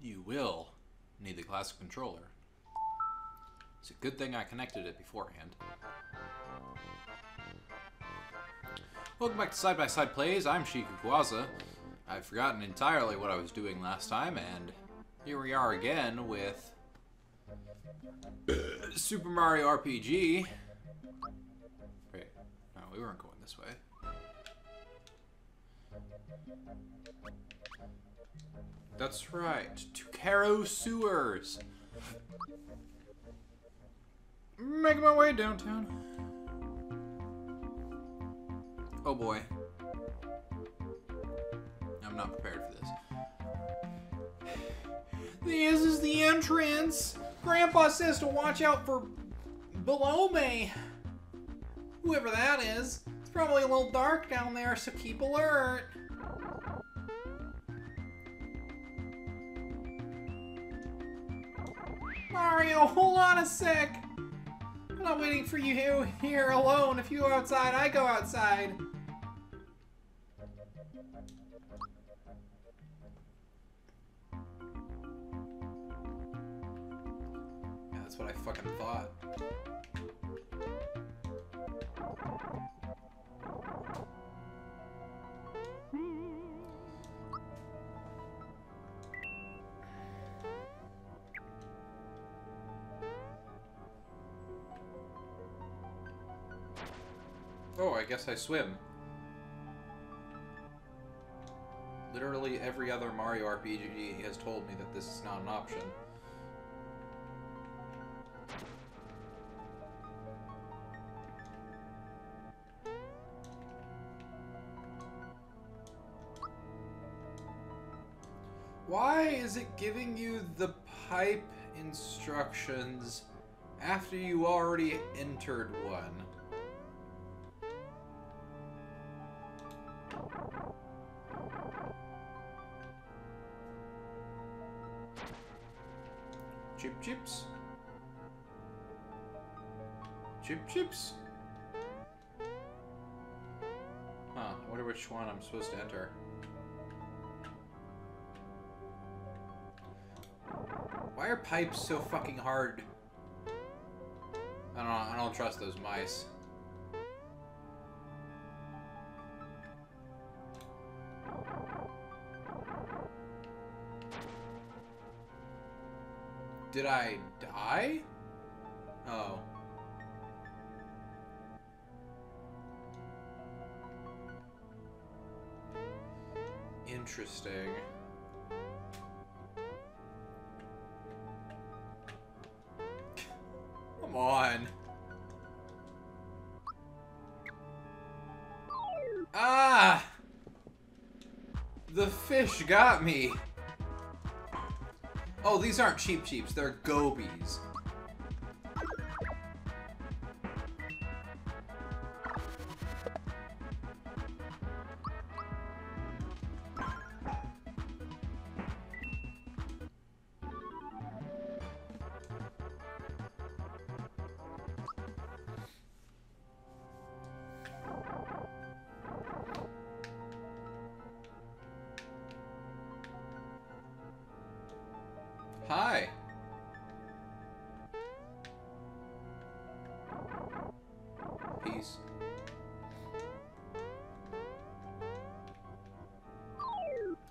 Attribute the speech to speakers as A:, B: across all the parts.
A: You will need the classic controller. It's a good thing I connected it beforehand. Welcome back to Side by Side Plays. I'm Shiku Kwaza. I've forgotten entirely what I was doing last time, and here we are again with Super Mario RPG. Wait, no, we weren't going this way. That's right, Tucaro Sewers. Making my way downtown. Oh boy. I'm not prepared for this. This is the entrance. Grandpa says to watch out for below me. Whoever that is. It's probably a little dark down there, so keep alert. Mario, hold on a sec. I'm not waiting for you here alone. If you go outside, I go outside. Yeah, that's what I fucking thought. Oh, I guess I swim. Literally every other Mario RPG has told me that this is not an option. Why is it giving you the pipe instructions after you already entered one? Chips. Chip chips. Huh, I wonder which one I'm supposed to enter. Why are pipes so fucking hard? I don't know, I don't trust those mice. Did I die? Oh. Interesting. Come on. Ah! The fish got me. Oh, these aren't Cheep Cheeps, they're gobies.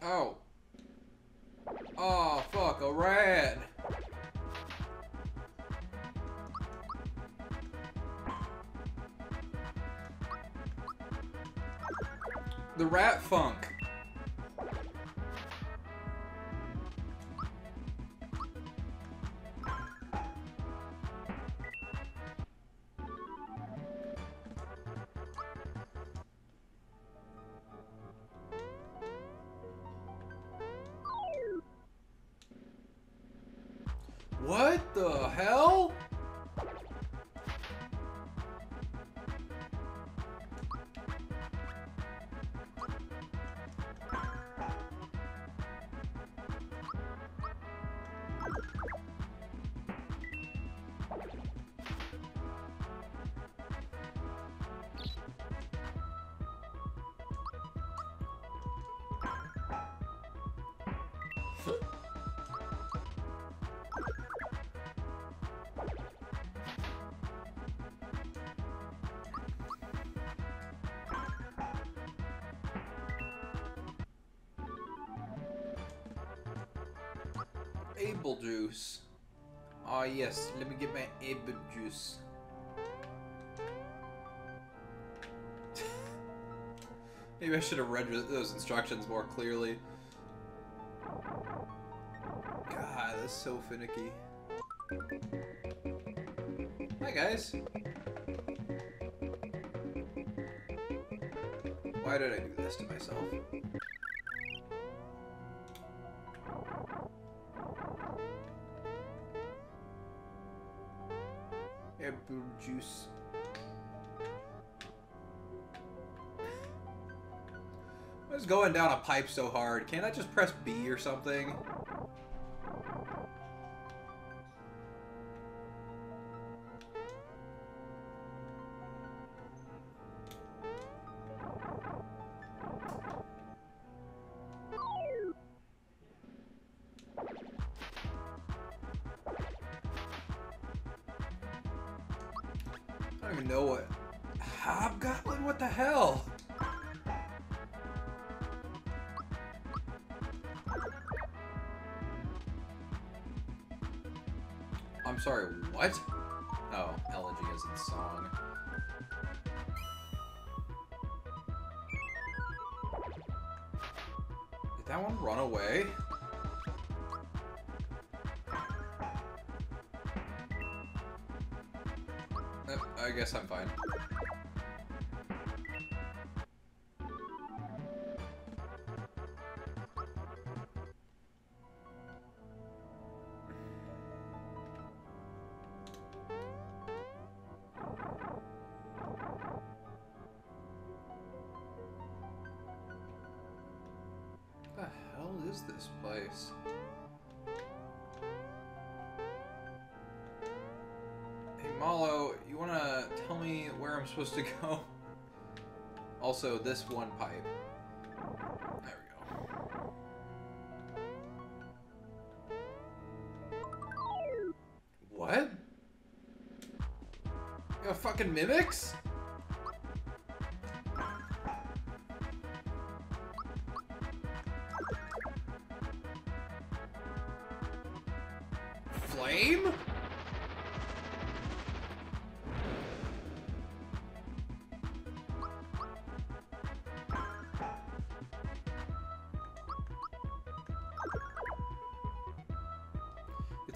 A: Oh. Oh, fuck, a rat. The rat funk. Yes. Let me get my able juice. Maybe I should have read those instructions more clearly. God, that's so finicky. Hi, guys. Why did I do this to myself? Juice. What's going down a pipe so hard? Can't I just press B or something? I'm supposed to go? Also, this one pipe. There we go. What? You got fucking mimics? Flame?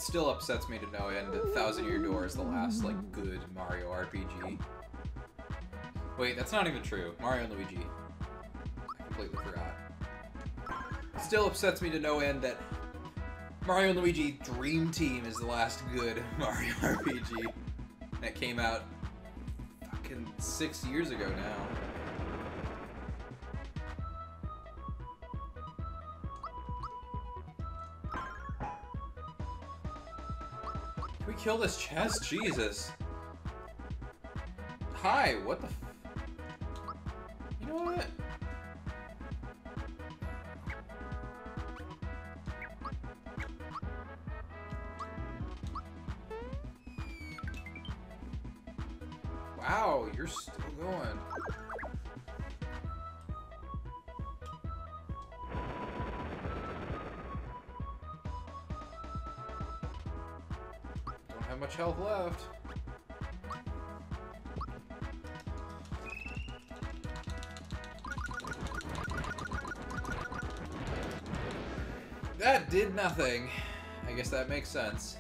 A: It still upsets me to no end that Thousand Year Door is the last, like, good Mario RPG. Wait, that's not even true. Mario and Luigi. I completely forgot. Still upsets me to no end that Mario and Luigi Dream Team is the last good Mario RPG. That came out fucking six years ago now. Kill this chest? Jesus. Hi, what the You know what? Health left. That did nothing. I guess that makes sense.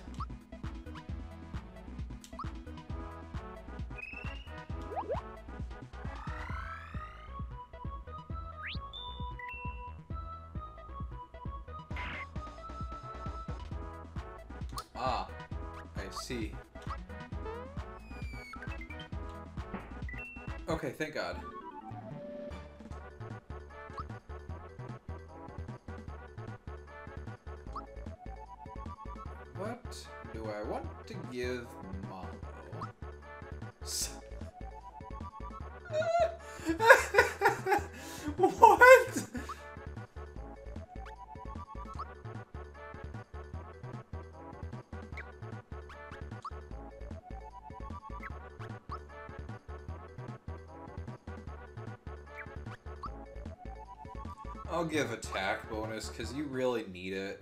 A: I'll give attack bonus because you really need it.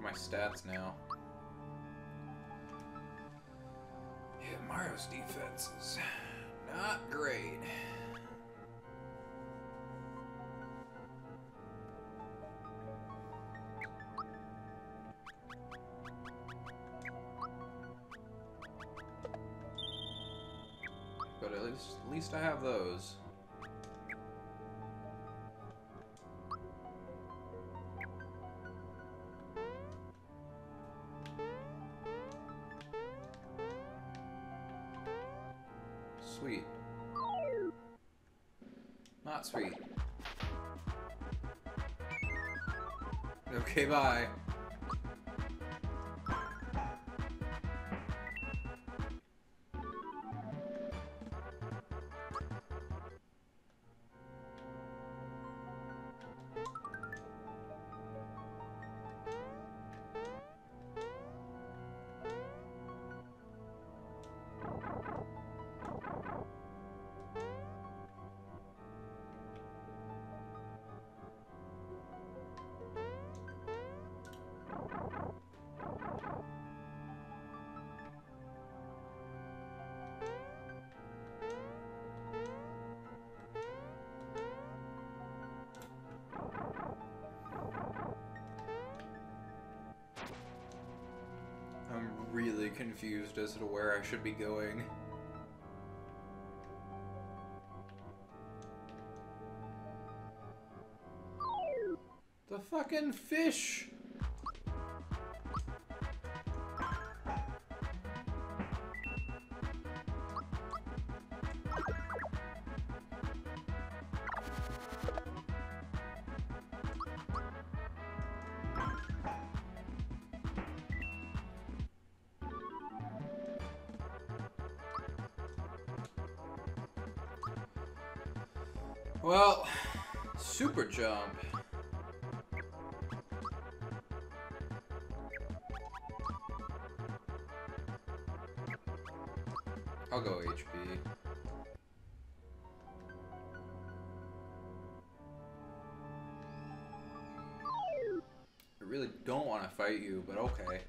A: Are my stats now? Yeah, Mario's defense is not great. But at least, at least I have those. Bye. Really confused as to where I should be going. The fucking fish! Don't want to fight you, but okay.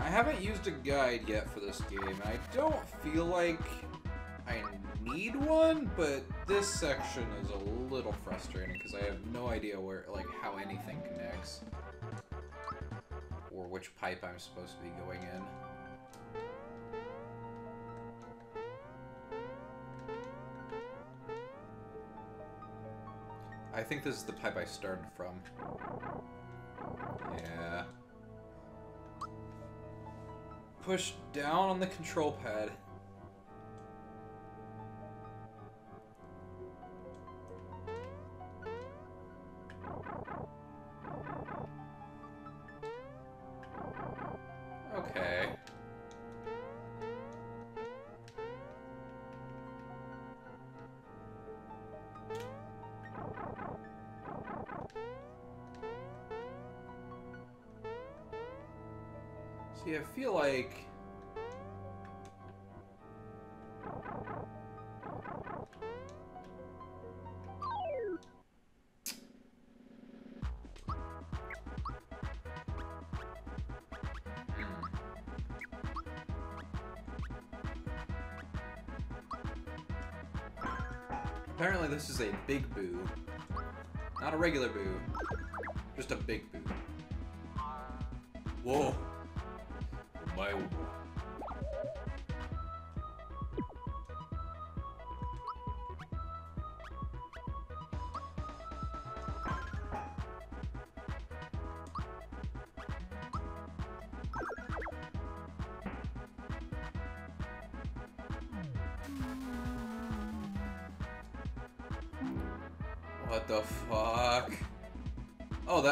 A: I haven't used a guide yet for this game, and I don't feel like I need one, but this section is a little frustrating because I have no idea where, like, how anything connects. Or which pipe I'm supposed to be going in. Think this is the pipe I started from. Yeah. Push down on the control pad. This is a big boo. Not a regular boo. Just a big boo.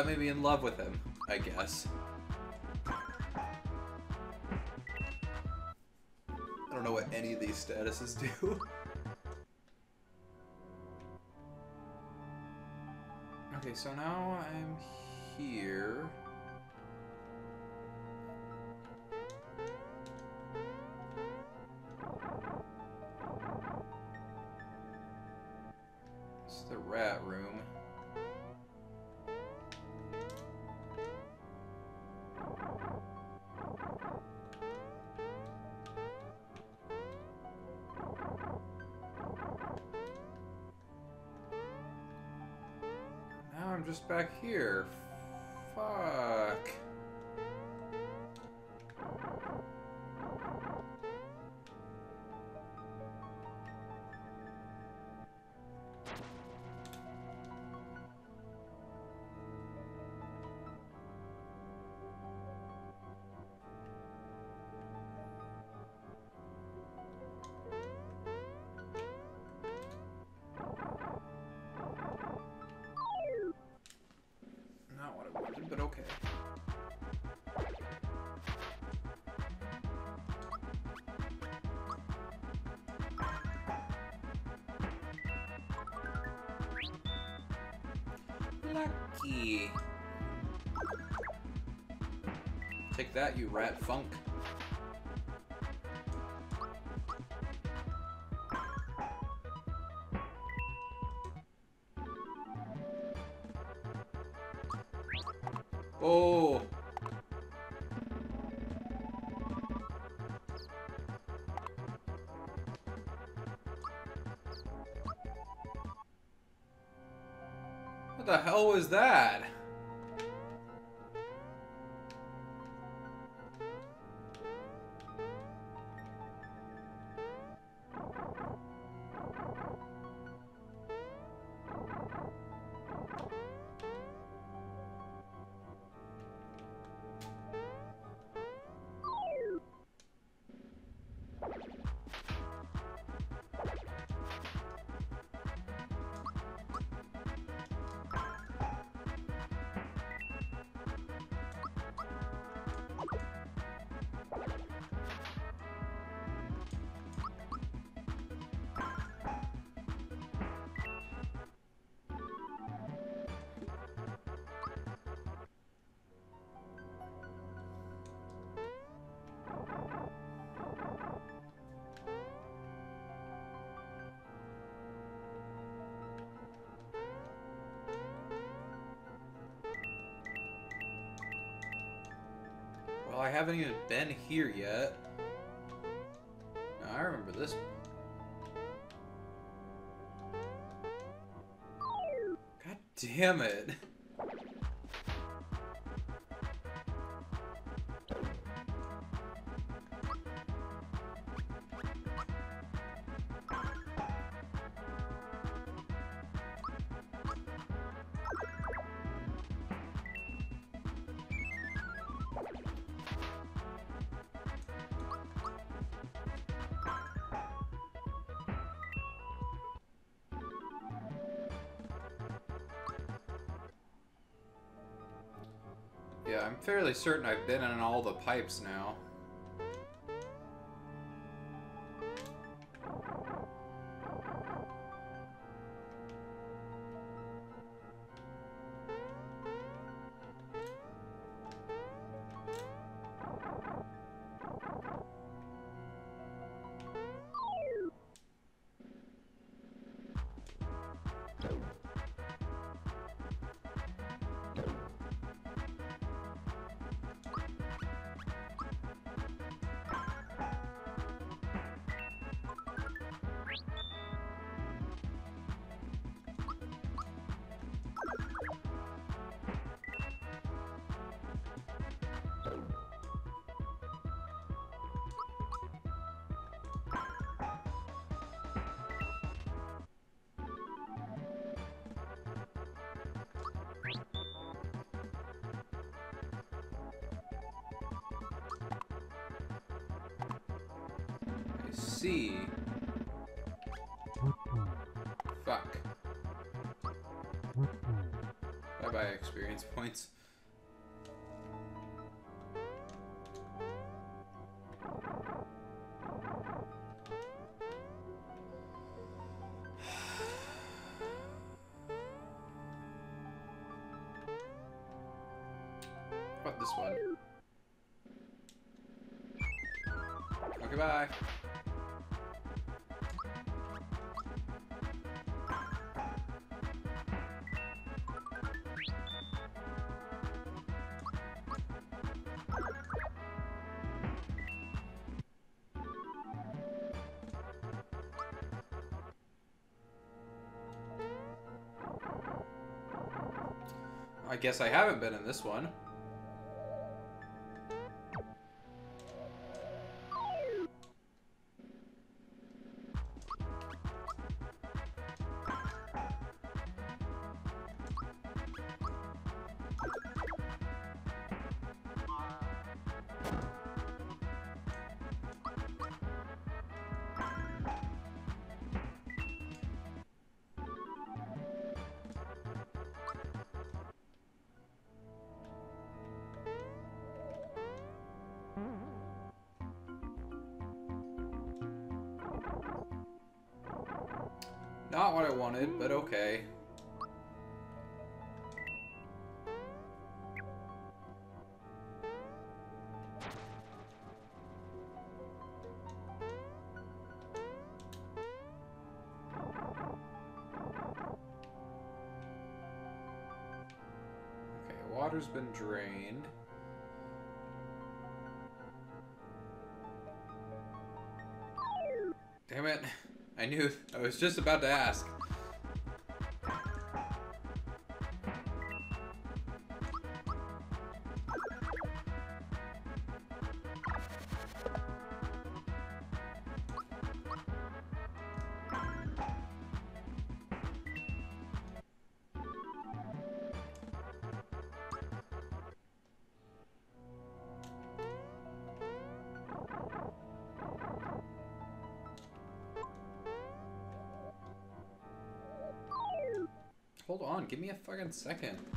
A: That made me in love with him, I guess. I don't know what any of these statuses do. okay, so now I'm here. Back here. Take that, you rat funk. Hell was that? Haven't even been here yet. I remember this. God damn it. Fairly certain I've been in all the pipes now. See. Fuck. experience points. This one? Okay, bye. I guess I haven't been in this one. Not what I wanted, but. Okay, water's been drained. Damn it. I knew. I was just about to ask. Fucking second.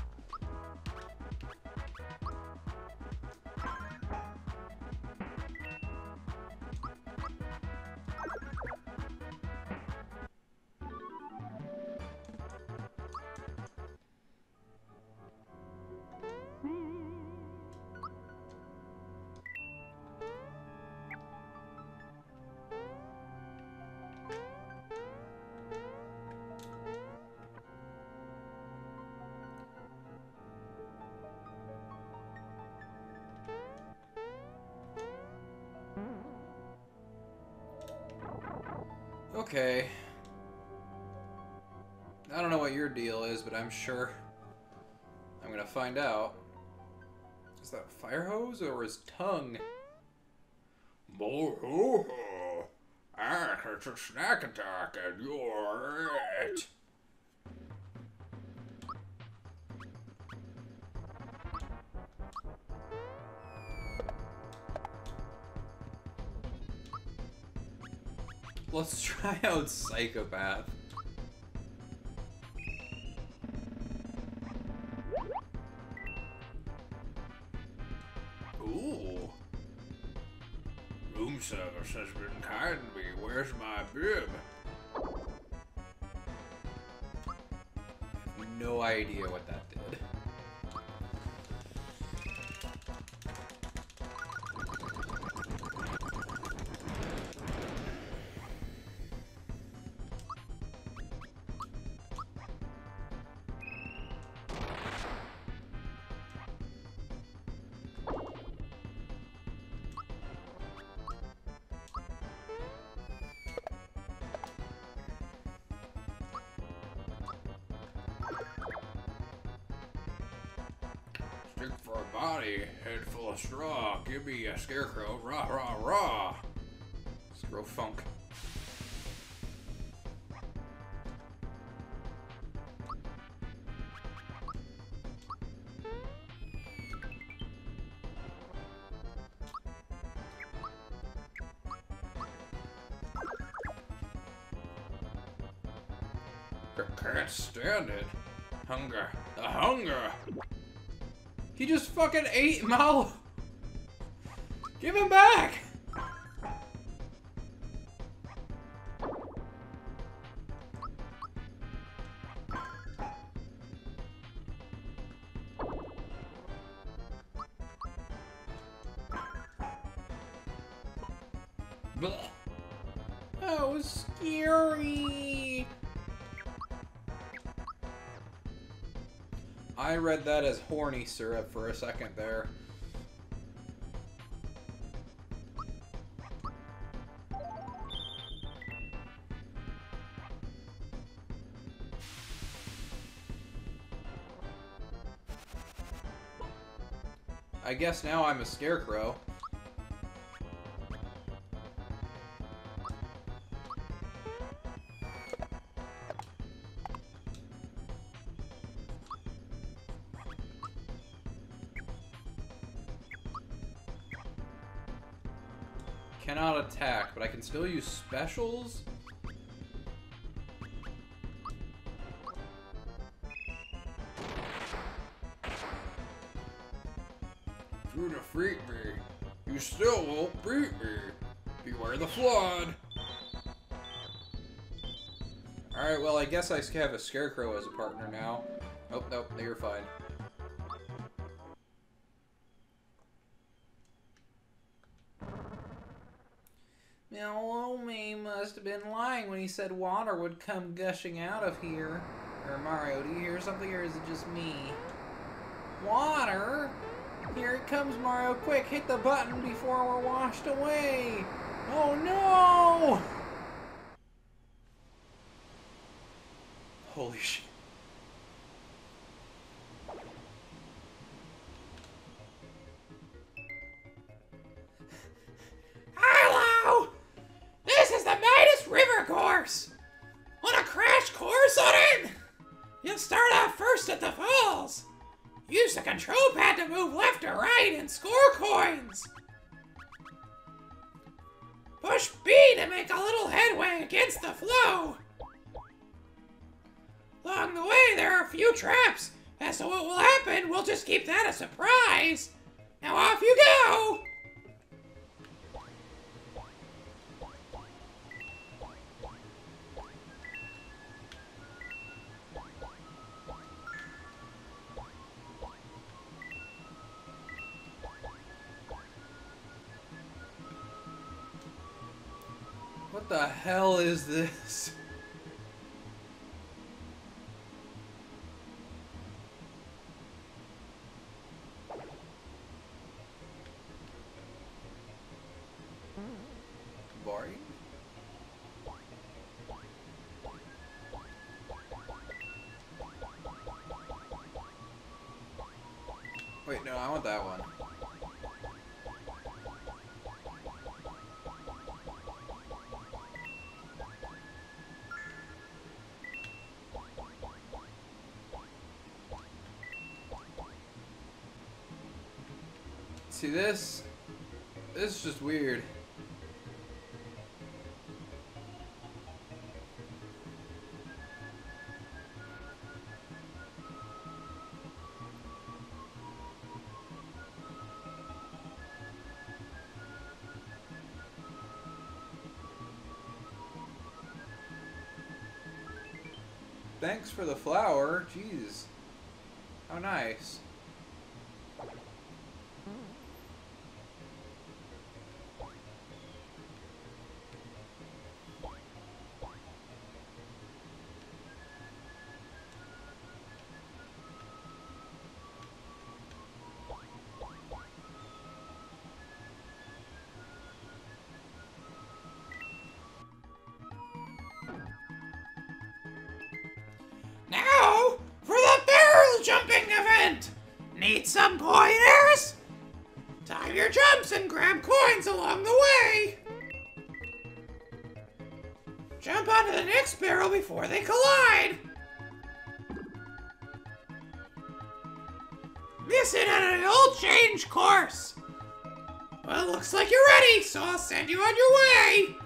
A: Okay. I don't know what your deal is, but I'm sure I'm gonna find out. Is that fire hose or his tongue? Bo-ho-ho. Ah, it's a snack attack and you're it. Let's try out Psychopath. Straw. Give me a scarecrow, rah rah rah. Scrow funk. Can't stand it. Hunger, the hunger. He just fucking ate Mallow. Give him back. Scary. I read that as horny syrup for a second there. Guess now I'm a scarecrow. Cannot attack, but I can still use specials? Guess I have a Scarecrow as a partner now. Oh, nope, you're fine. Belome must have been lying when he said water would come gushing out of here. Or Mario, do you hear something or is it just me? Water? Here it comes, Mario. Quick, hit the button before we're washed away. Oh no! Holy shit. Hello! This is the Midas River course! Want a crash course on it? You'll start off first at the falls. Use the control pad to move left or right and score coins. Push B to make a little headway against the flow. Traps. As to what will happen, we'll just keep that a surprise. Now off you go! What the hell is this? See this? This is just weird. Thanks for the flower. Jeez. How nice. Jumping event! Need some pointers? Time your jumps and grab coins along the way! Jump onto the next barrel before they collide! Missing on an old change course! Well, looks like you're ready, so I'll send you on your way!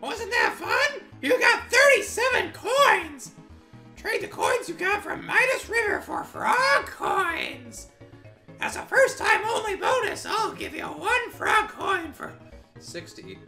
B: Wasn't that fun? You got 37 coins! Trade the coins you got from Midas River for frog coins! As a first time only bonus, I'll give you one frog coin for
A: 60.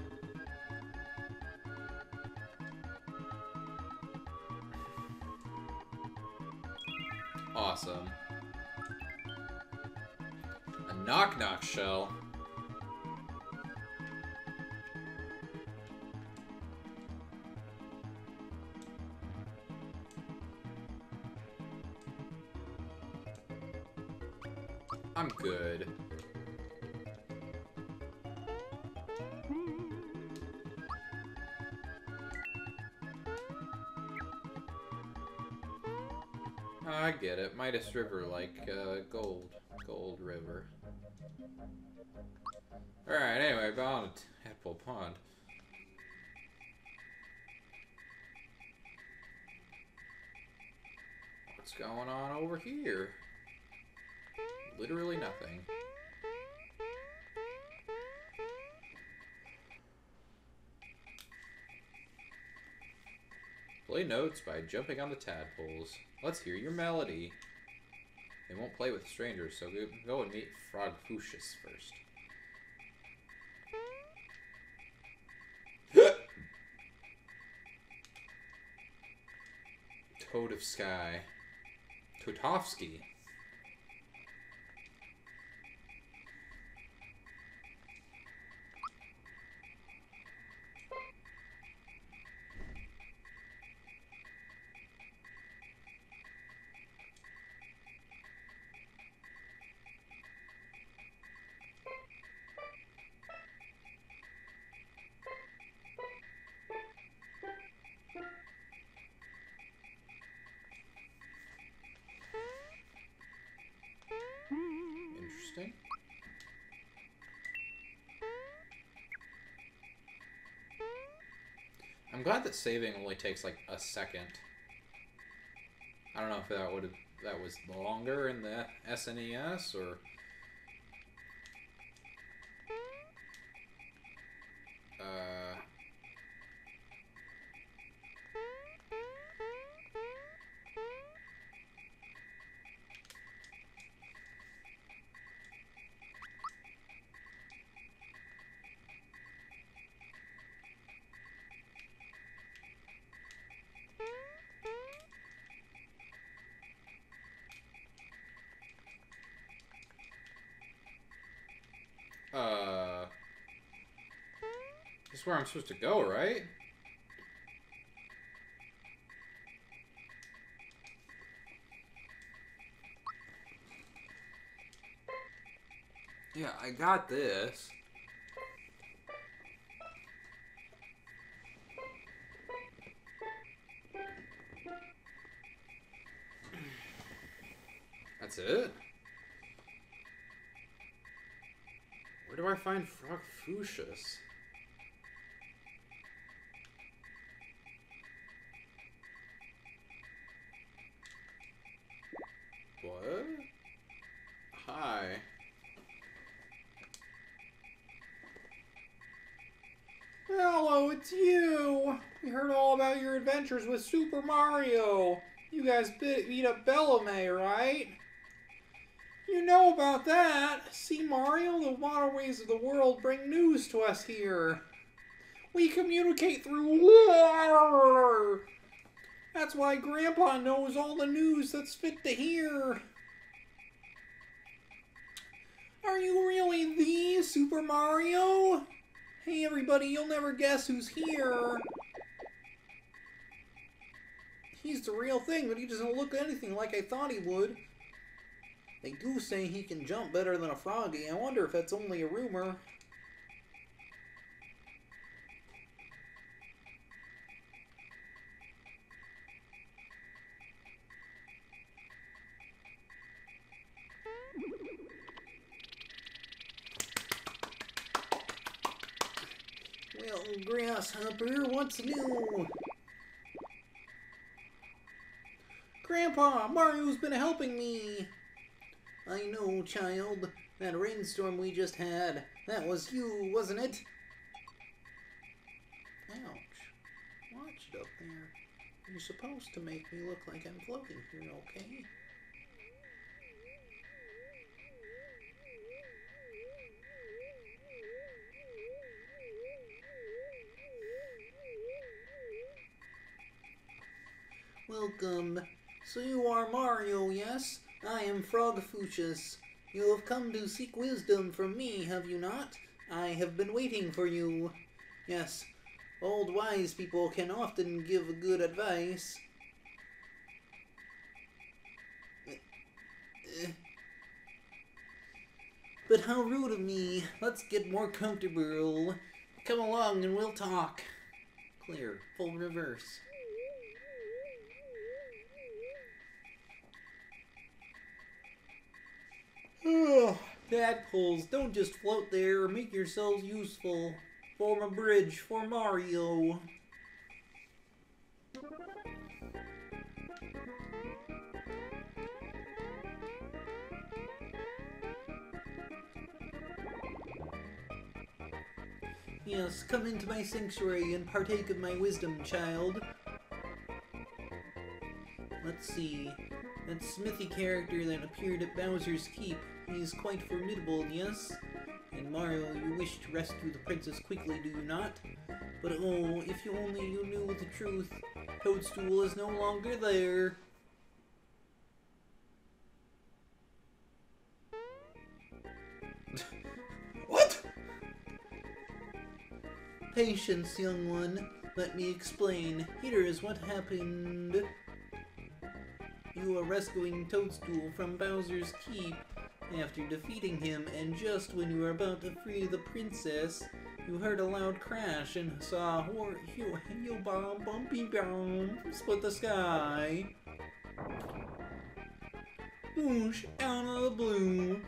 A: Midas River, like uh, gold. Gold River. Alright, anyway, bound to Tadpole Pond. What's going on over here? Literally nothing. Play notes by jumping on the tadpoles. Let's hear your melody. They won't play with strangers, so go, go and meet Frog Fuchsius first. Toad of Sky. Totovsky. That saving only takes like a second. I don't know if that would that was longer in the SNES or where I'm supposed to go, right? Yeah, I got this. That's it? Where do I find Frog Fuchsius? Adventures with Super Mario. You guys beat up Belome, right? You know about that. See, Mario, the waterways of the world bring news to us here. We communicate through water. That's why Grandpa knows all the news that's fit to hear. Are you really the Super Mario? Hey everybody, you'll never guess who's here. He's the real thing, but he doesn't look anything like I thought he would. They do say he can jump better than a froggy. I wonder if that's only a rumor. Well, Grasshopper, what's new? Grandpa, Mario's been helping me. I know, child. That rainstorm we just had, that was you, wasn't it? Ouch. Watch it up there. You're supposed to make me look like I'm floating here, okay? Welcome. So you are Mario, yes? I am Frogfucius. You have come to seek wisdom from me, have you not? I have been waiting for you. Yes, old wise people can often give good advice. But how rude of me. Let's get more comfortable. Come along and we'll talk. Clear. Full reverse. Tadpoles, don't just float there. Make yourselves useful. Form a bridge for Mario. Yes, come into my sanctuary and partake of my wisdom, child. Let's see. That Smithy character that appeared at Bowser's Keep, is quite formidable, yes? And Mario, you wish to rescue the princess quickly, do you not? But oh, if you only you knew the truth, Toadstool is no longer there. what? Patience, young one. Let me explain. Here is what happened. You are rescuing Toadstool from Bowser's Keep after defeating him, and just when you were about to free the princess, you heard a loud crash and saw hor yo bomb bumpy bomb split the sky. Whoosh, out of the blue.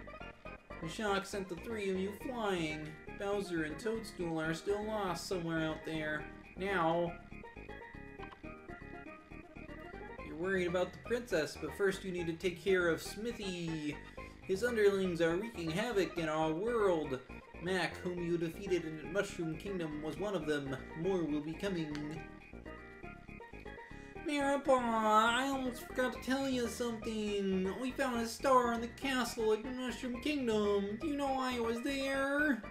A: The shock sent the three of you flying. Bowser and Toadstool are still lost somewhere out there. Now, you're worried about the princess, but first you need to take care of Smithy. His underlings are wreaking havoc in our world. Mack, whom you defeated in Mushroom Kingdom, was one of them. More will be coming. Maripon, I almost forgot to tell you something. We found a star in the castle at Mushroom Kingdom. Do you know why it was there?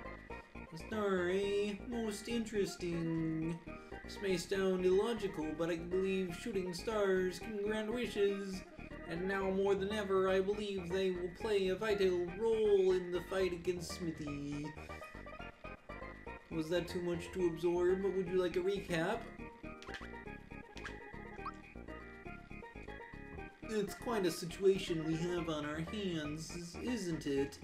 A: Eh? Most interesting. This may sound illogical, but I believe shooting stars can grant wishes. And now more than ever, I believe they will play a vital role in the fight against Smithy. Was that too much to absorb? But would you like a recap? It's quite a situation we have on our hands, isn't it?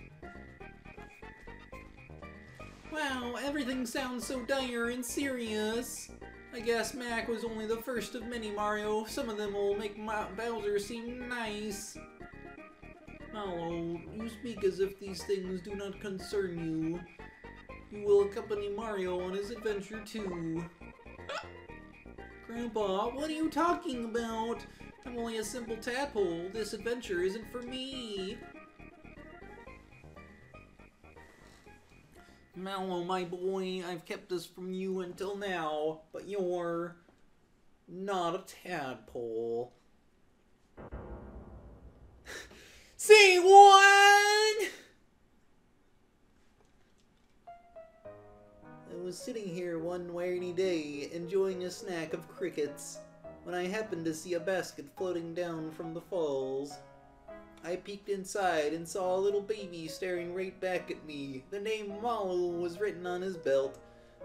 A: Wow, everything sounds so dire and serious. I guess Mack was only the first of many, Mario. Some of them will make Ma Bowser seem nice. Mallow, you speak as if these things do not concern you. You will accompany Mario on his adventure too. Grandpa, what are you talking about? I'm only a simple tadpole. This adventure isn't for me. Mallow, oh, my boy, I've kept this from you until now, but you're not a tadpole. Say one! I was sitting here one rainy day, enjoying a snack of crickets, when I happened to see a basket floating down from the falls. I peeked inside and saw a little baby staring right back at me. The name Mallow was written on his belt.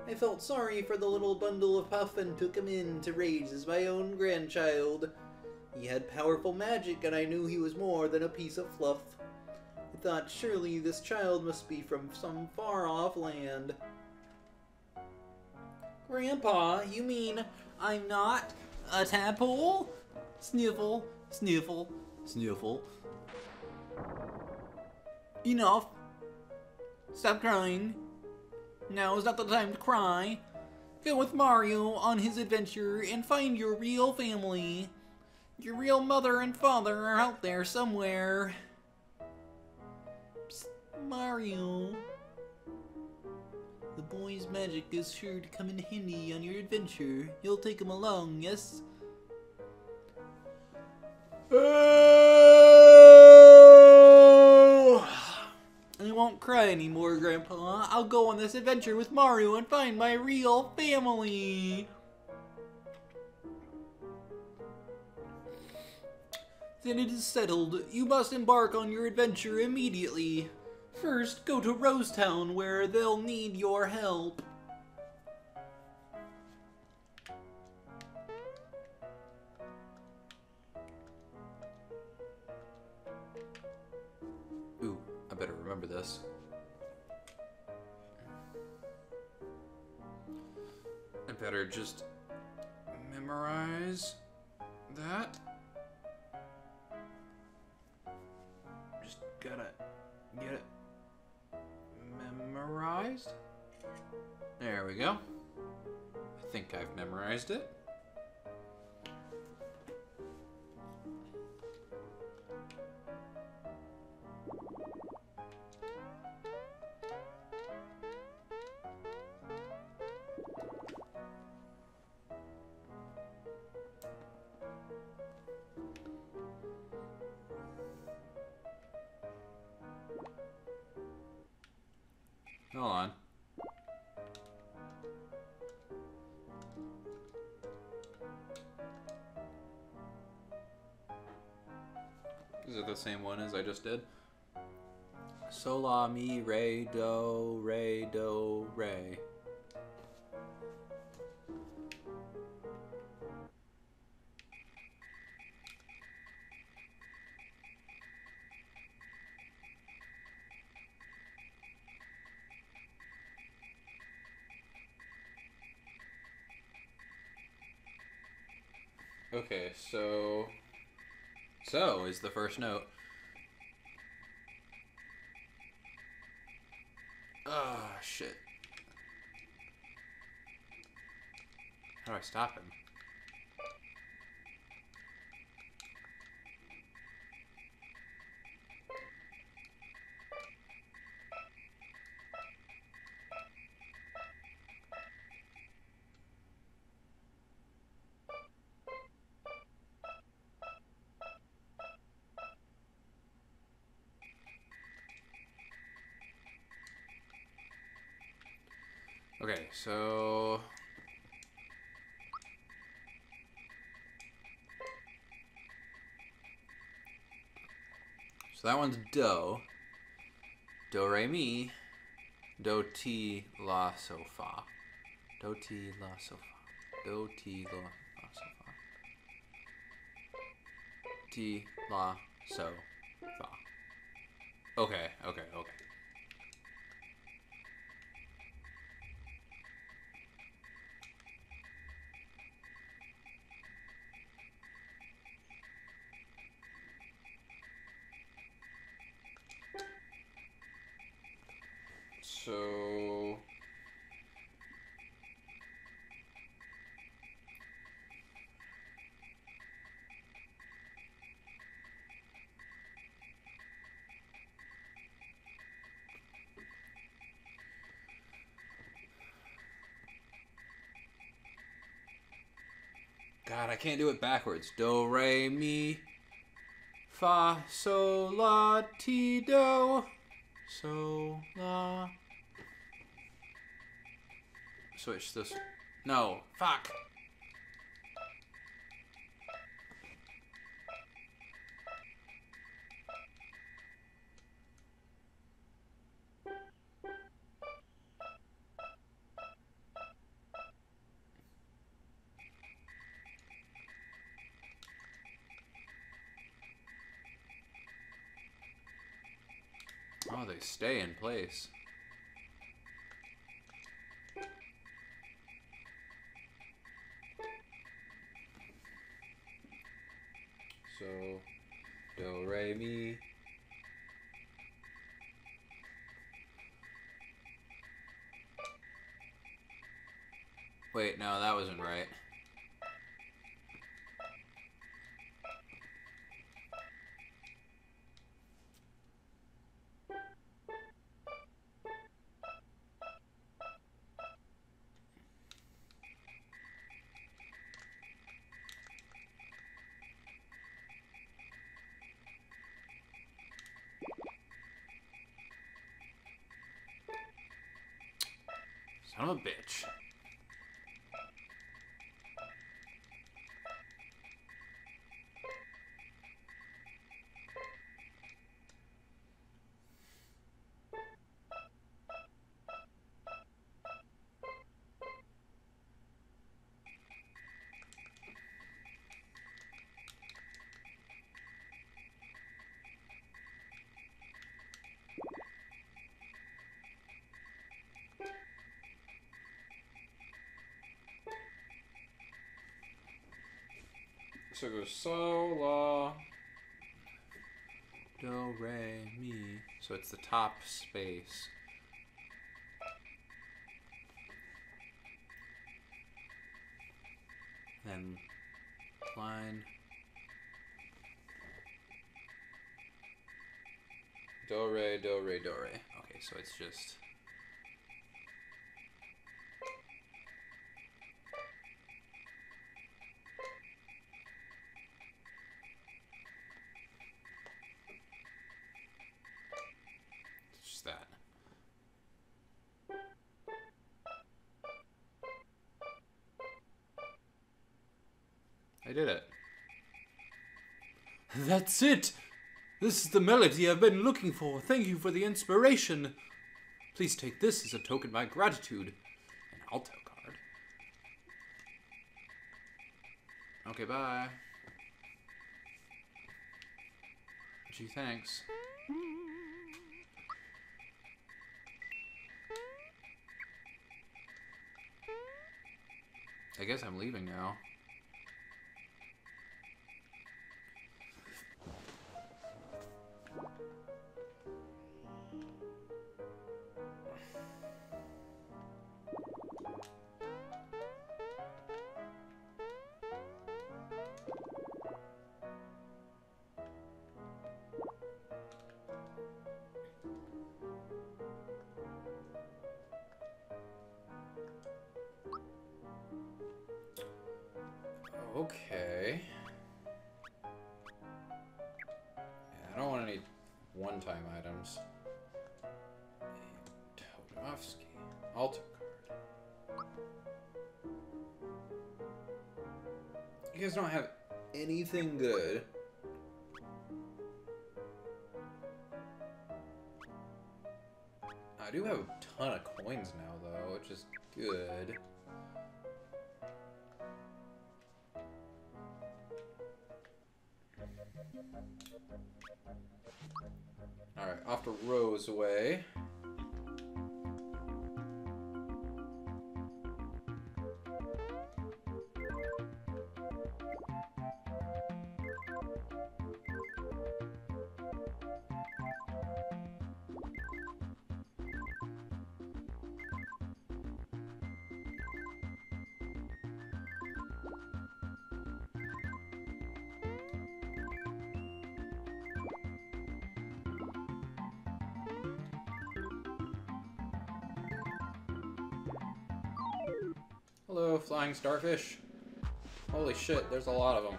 A: I felt sorry for the little bundle of puff and took him in to raise as my own grandchild. He had powerful magic, and I knew he was more than a piece of fluff. I thought surely this child must be from some far off land. Grandpa, you mean I'm not a tadpole? Sniffle, sniffle, sniffle. Enough. Stop crying. Now is not the time to cry. Go with Mario on his adventure and find your real family. Your real mother and father are out there somewhere. Psst, Mario. The boy's magic is sure to come in handy on your adventure. You'll take him along, yes? Uh, I won't cry anymore, Grandpa. I'll go on this adventure with Mario and find my real family. Then it is settled. You must embark on your adventure immediately. First, go to Rosetown where they'll need your help. This. I better just memorize that. Just gotta get it memorized. There we go. I think I've memorized it. Hold on. Is it the same one as I just did? Sol, la, mi, re, do, re, do, re. The first note. Oh, shit. How do I stop him? So So that one's do. Do re mi. Do ti la so fa. Do ti la so fa. Do ti la, la so fa. Ti la so fa. Okay, okay, okay. Can't do it backwards. Do, re, mi, fa, sol, la, ti, do, sol, la. Switch this. No, fuck. Stay in place. Son of a bitch. So it goes la, do, re, mi. So it's the top space. Then line. Do, re, do, re, do, re. Okay, so it's just. That's it! This is the melody I've been looking for. Thank you for the inspiration. Please take this as a token of my gratitude. An alto card. Okay, bye. Gee, thanks. I guess I'm leaving now. You guys don't have anything good. I do have a ton of coins now, though, which is good. Alright, off to Rose Way. Hello, flying starfish. Holy shit, there's a lot of them.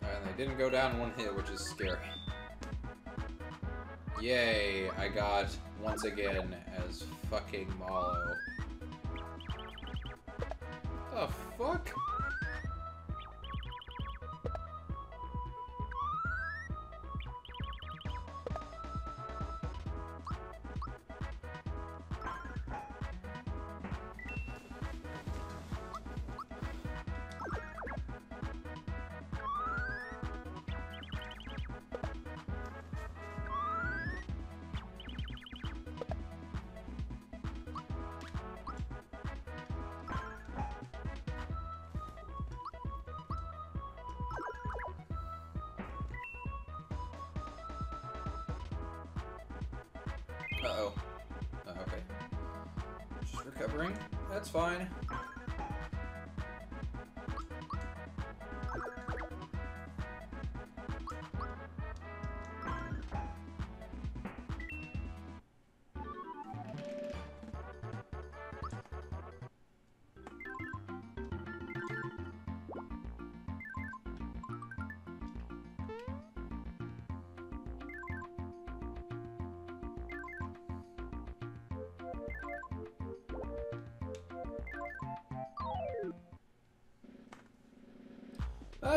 A: And they didn't go down one hit, which is scary. Yay, I got, once again, as fucking Mallow.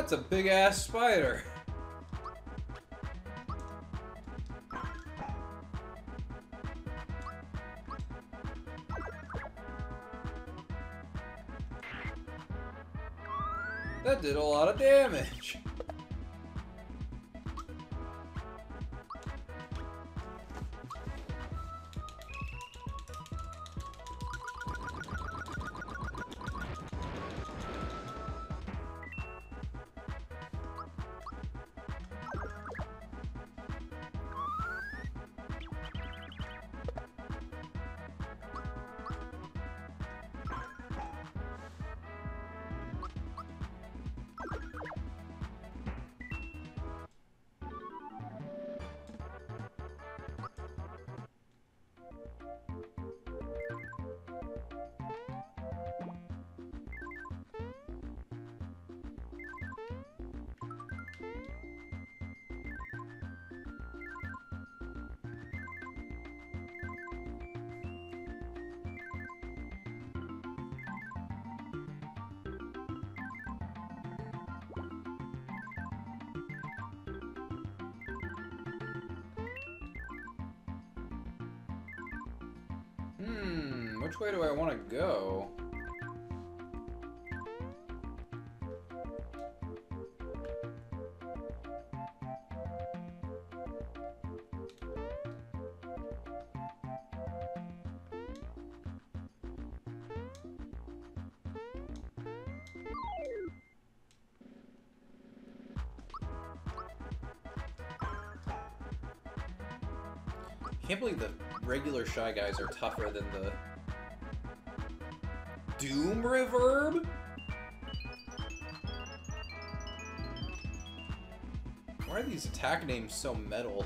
A: That's a big ass spider. That did a lot of damage. Do I want to go? Can't believe the regular Shy Guys are tougher than the Doom Reverb? Why are these attack names so metal?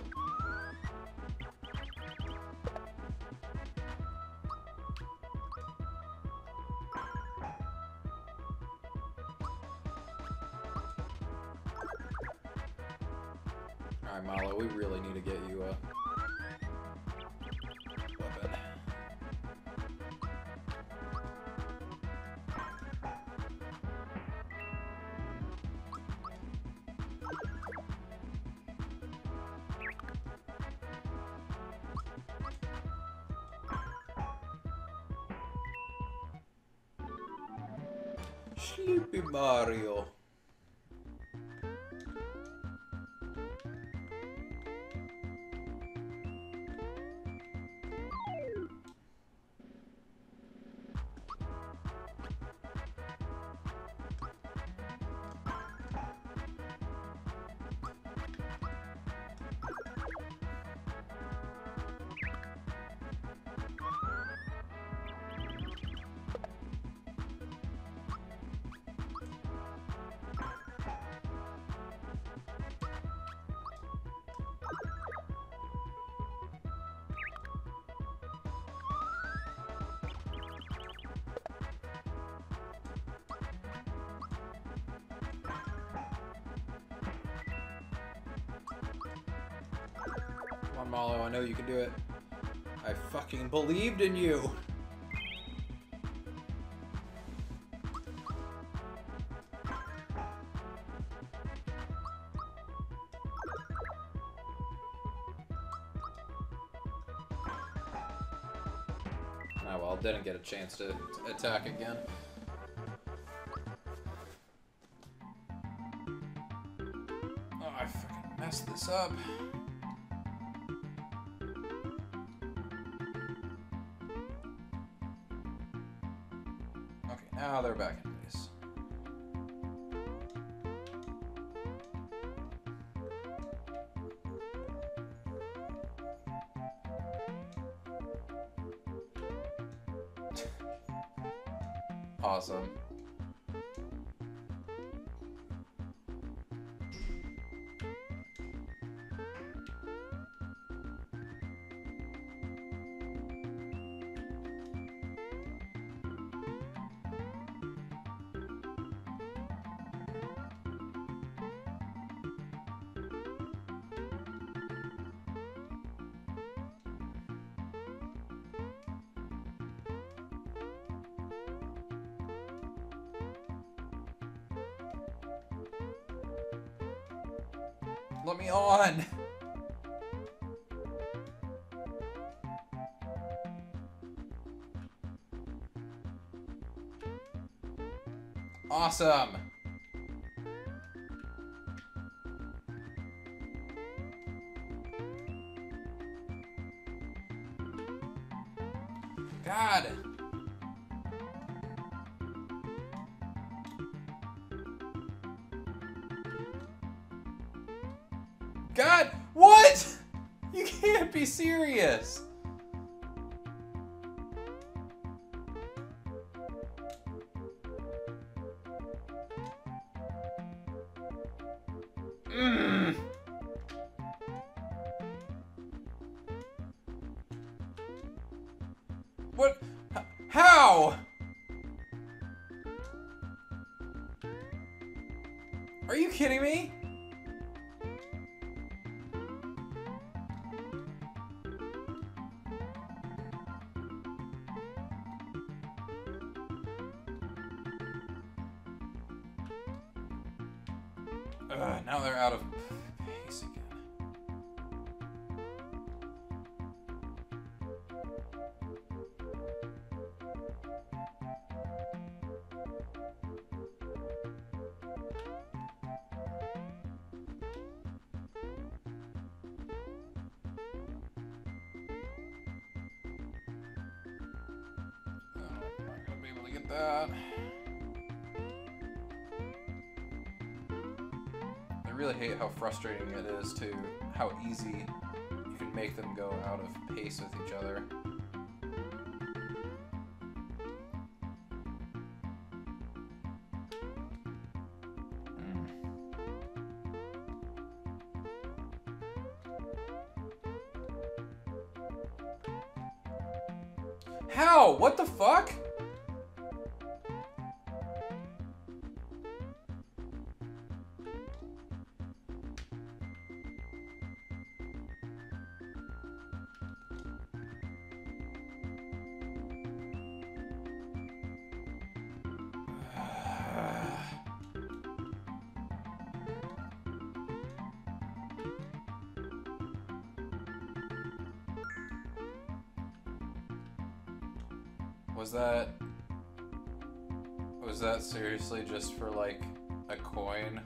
A: Alright, Mallow, we really need to get you a Mario. Mallow. I know you can do it. I fucking believed in you. Oh well, didn't get a chance to attack again. Oh, I fucking messed this up. Me on! Awesome! Be serious. Mm. Ugh, now they're out of pace hate how frustrating it is to how easy you can make them go out of pace with each other. Was that was that seriously just for like a coin?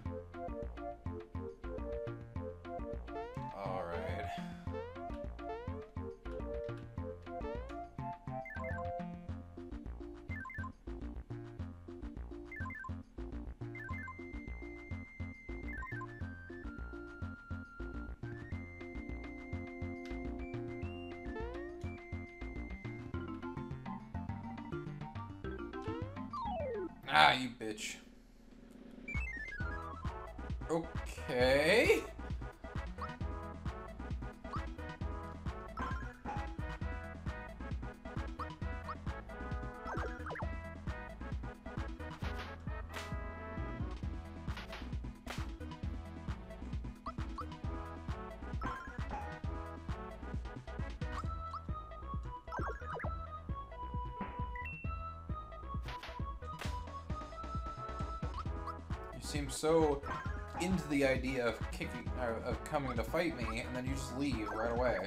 A: Seem so into the idea of kicking, of coming to fight me, and then you just leave right away.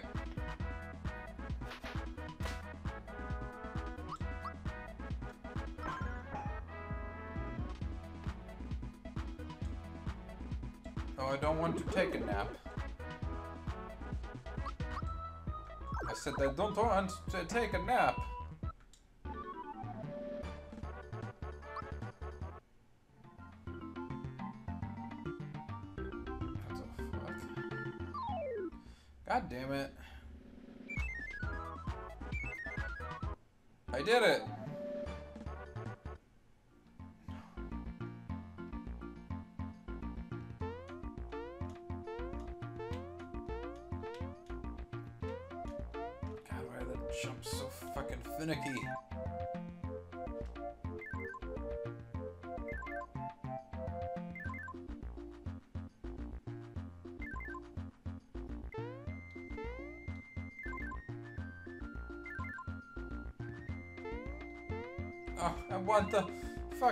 A: Oh, I don't want to take a nap. I said I don't want to take a nap.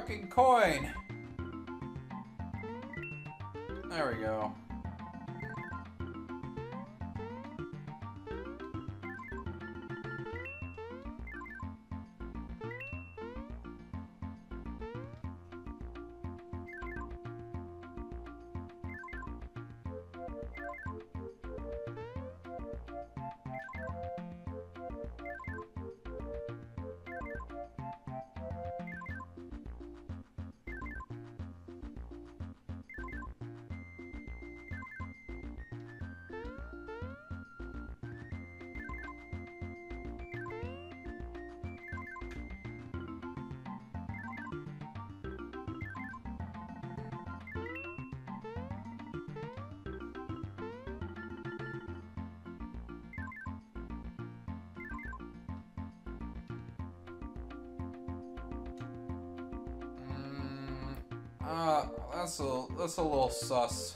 A: Fucking coin! Uh, that's a that's a little sus.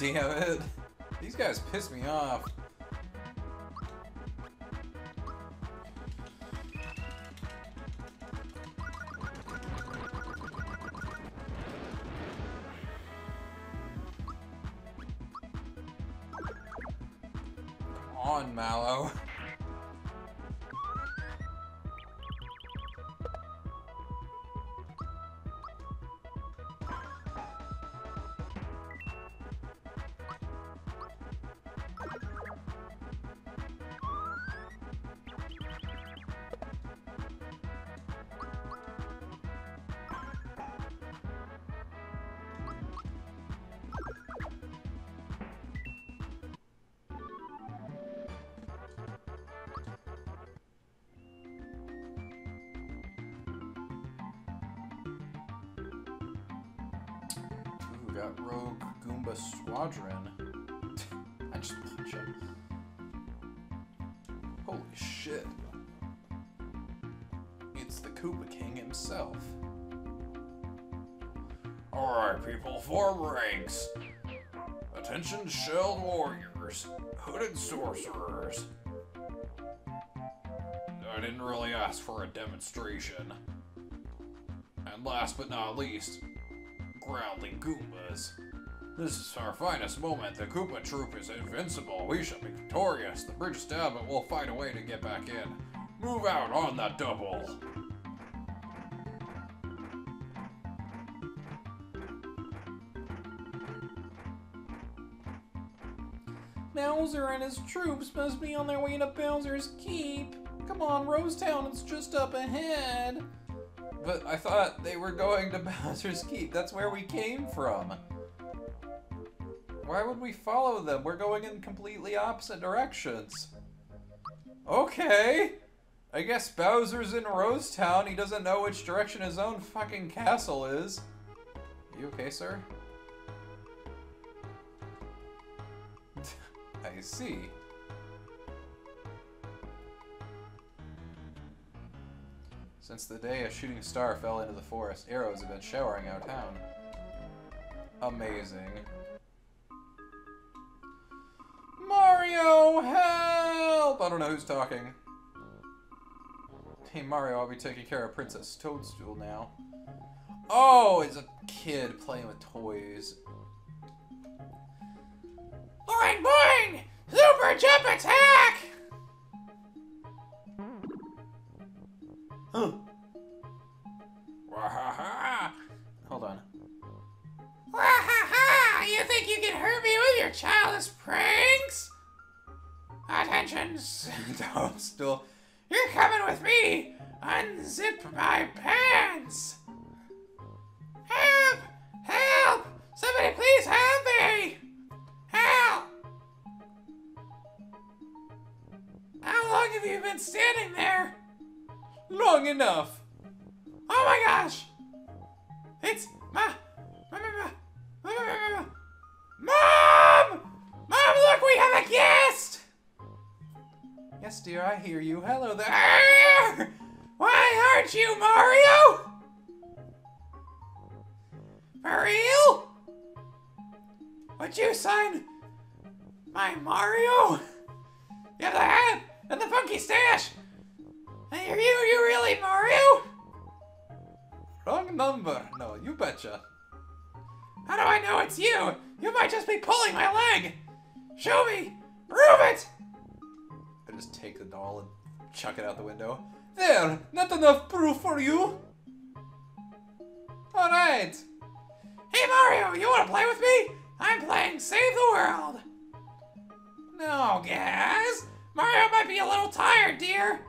A: Damn it. These guys piss me off. Goomba Squadron. I just punch him. Holy shit. It's the Koopa King himself. Alright, people, form ranks. Attention, shelled warriors, hooded sorcerers,
C: I didn't really ask for a demonstration. And last but not least, Growling Goombas. This is our finest moment. The Koopa troop is invincible. We shall be victorious. The bridge is down, but we'll find a way to get back in. Move out on the double.
A: Bowser and his troops must be on their way to Bowser's Keep. Come on, Rose Town, it's just up ahead. But I thought they were going to Bowser's Keep. That's where we came from. Why would we follow them? We're going in completely opposite directions. Okay. I guess Bowser's in Rose Town. He doesn't know which direction his own fucking castle is. You okay, sir? I see. Since the day a shooting star fell into the forest, arrows have been showering our town. Amazing. Mario, help! I don't know who's talking. Hey Mario, I'll be taking care of Princess Toadstool now. Oh, it's a kid playing with toys.
B: Boing boing! Super jump attack!
A: Huh.
B: Me with your childish pranks? Attention, Toadstool. You're coming with me! Unzip my pants! Help! Help! Somebody please help me! Help! How long have you been standing there?
A: Long enough.
B: Oh my gosh! It's ah, ma, ma, ma, ma, ma, ma, ma, Mom! Mom, look, we have a guest!
A: Yes, dear, I hear you. Hello there.
B: Why aren't you Mario? For real? Would you sign my Mario? You have the hat and the funky stash. Are you, you really Mario?
A: Wrong number. No, you betcha.
B: How do I know it's you? You might just be pulling my leg. Show me. Prove it.
A: I just take the doll and chuck it out the window. There, not enough proof for you. All right.
B: Hey Mario, you want to play with me? I'm playing Save the World. No, Gaz. Mario might be a little tired, dear.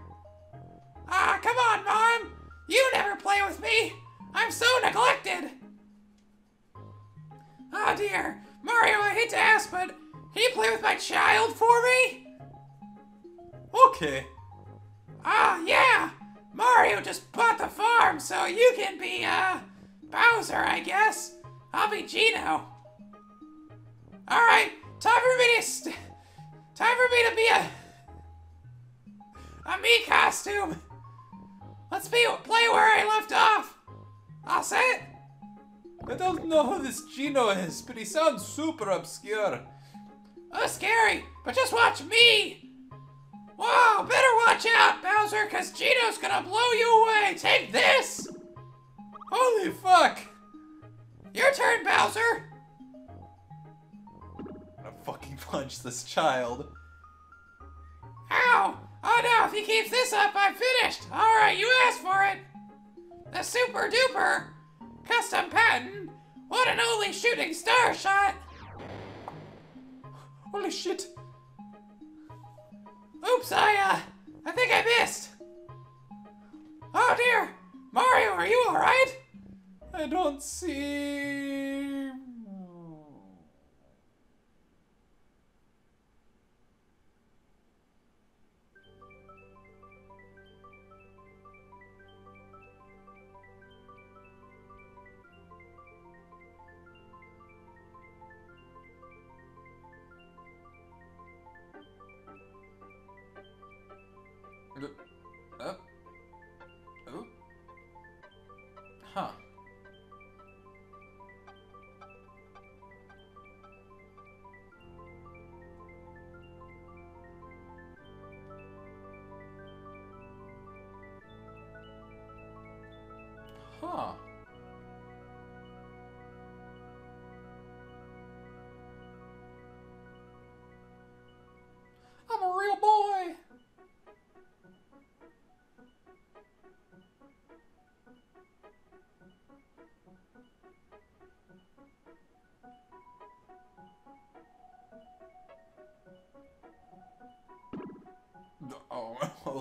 B: Ah, come on, Mom. You never play with me. I'm so neglected. Oh dear. Mario, I hate to ask, but can you play with my child for me?
A: Okay.
B: Ah, yeah. Mario just bought the farm, so you can be, uh, Bowser, I guess. I'll be Geno. Alright, time for me to st- Time for me to be a... A me costume. Let's be play where I left off. I'll say it.
A: I don't know who this Geno is, but he sounds super obscure.
B: Oh, scary, but just watch me. Whoa, better watch out, Bowser, because Geno's gonna blow you away. Take this.
A: Holy fuck!
B: Your turn, Bowser.
A: I'm gonna fucking punch this child.
B: Ow! Oh no, if he keeps this up, I'm finished! Alright, you asked for it! The super duper custom patent one and only shooting star shot!
A: Holy shit!
B: Oops, I, uh, I think I missed! Oh dear! Mario, are you alright?
A: I don't see.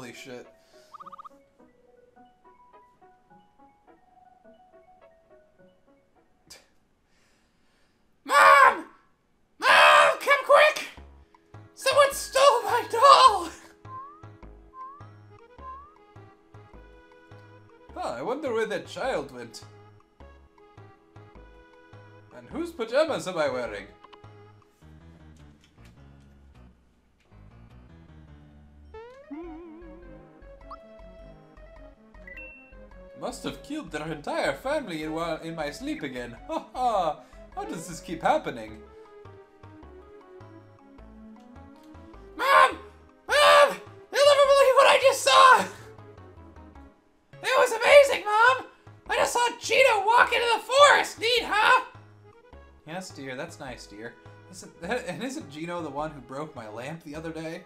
A: Holy shit.
B: Mom! Mom, come quick! Someone stole my doll!
A: Huh, I wonder where that child went. And whose pajamas am I wearing? Killed their entire family in, while in my sleep again. Ha ha! How does this keep happening?
B: Mom! Mom! You'll never believe what I just saw! It was amazing, Mom! I just saw Cheeto walk into the forest! Neat, huh?
A: Yes, dear, that's nice, dear. Isn't, and isn't Geno the one who broke my lamp the other day?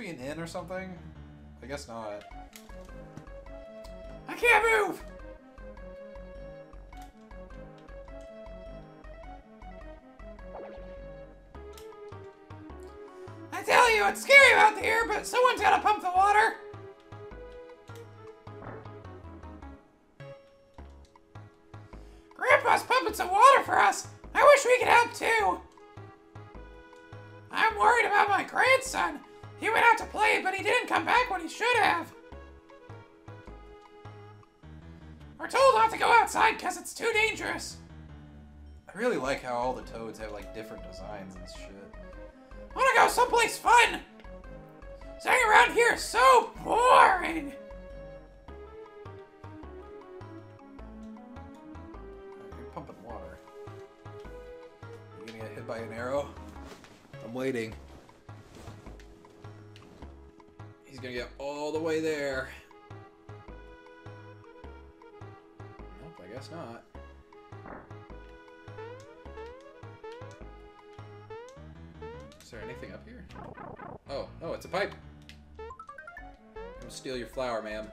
A: Be an inn or something? I guess not.
B: I can't move! Pumping water.
A: You gonna get hit by an arrow? I'm waiting. He's gonna get all the way there. Nope, I guess not. Is there anything up here? Oh, oh, it's a pipe. Gonna steal your flower, ma'am.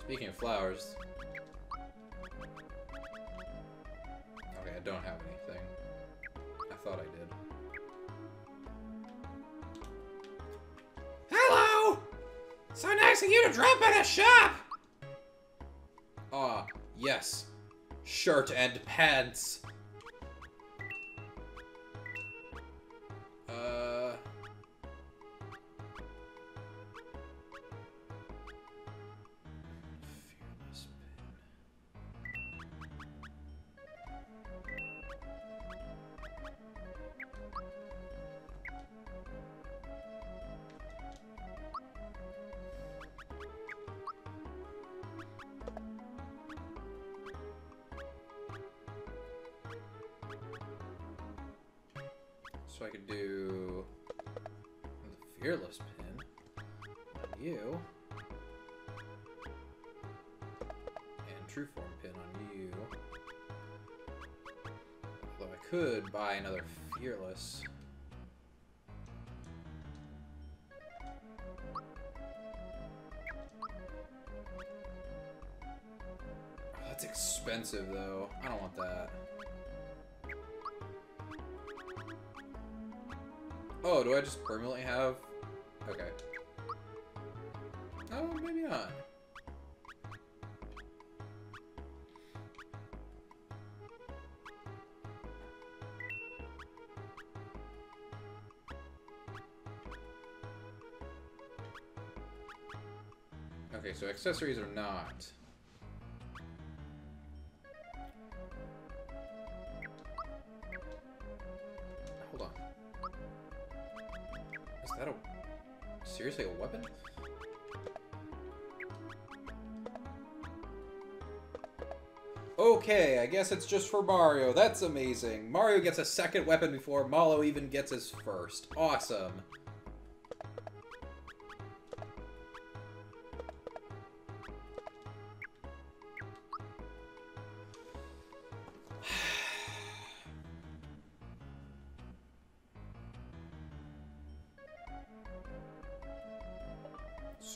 A: Speaking of flowers.
B: Shop.
A: Ah, yes. Shirt and pants. So accessories are not. Hold on. Is that a... Seriously, a weapon? Okay, I guess it's just for Mario. That's amazing. Mario gets a second weapon before Mallow even gets his first. Awesome.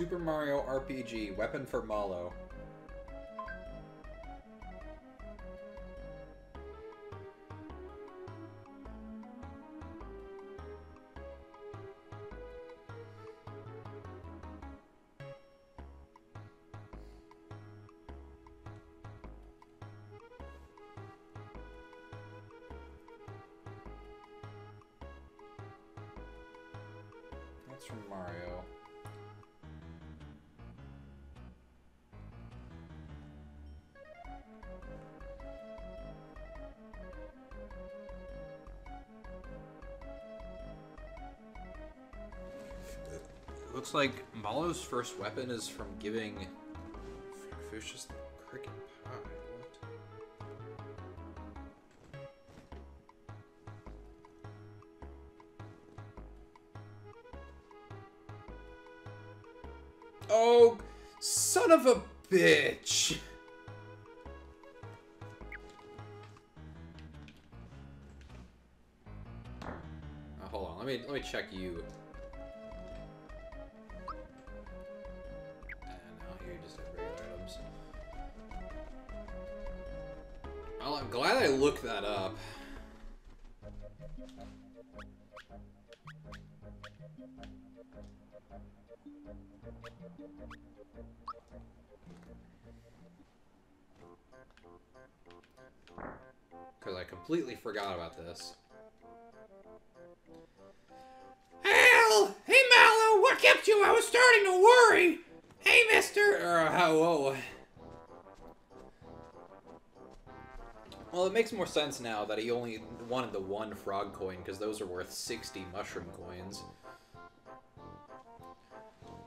A: Super Mario RPG, weapon for Mallow. Looks like Mallow's first weapon is from giving Fishes the cricket pie. What? Oh, son of a bitch! Hold on, let me let me check you. Looked that up. Because I completely forgot about this.
B: Hell! Hey, Mallow, what kept you? I was starting to worry. Hey, mister.
A: Er, how, whoa. Well, it makes more sense now that he only wanted the one frog coin, because those are worth 60 mushroom coins.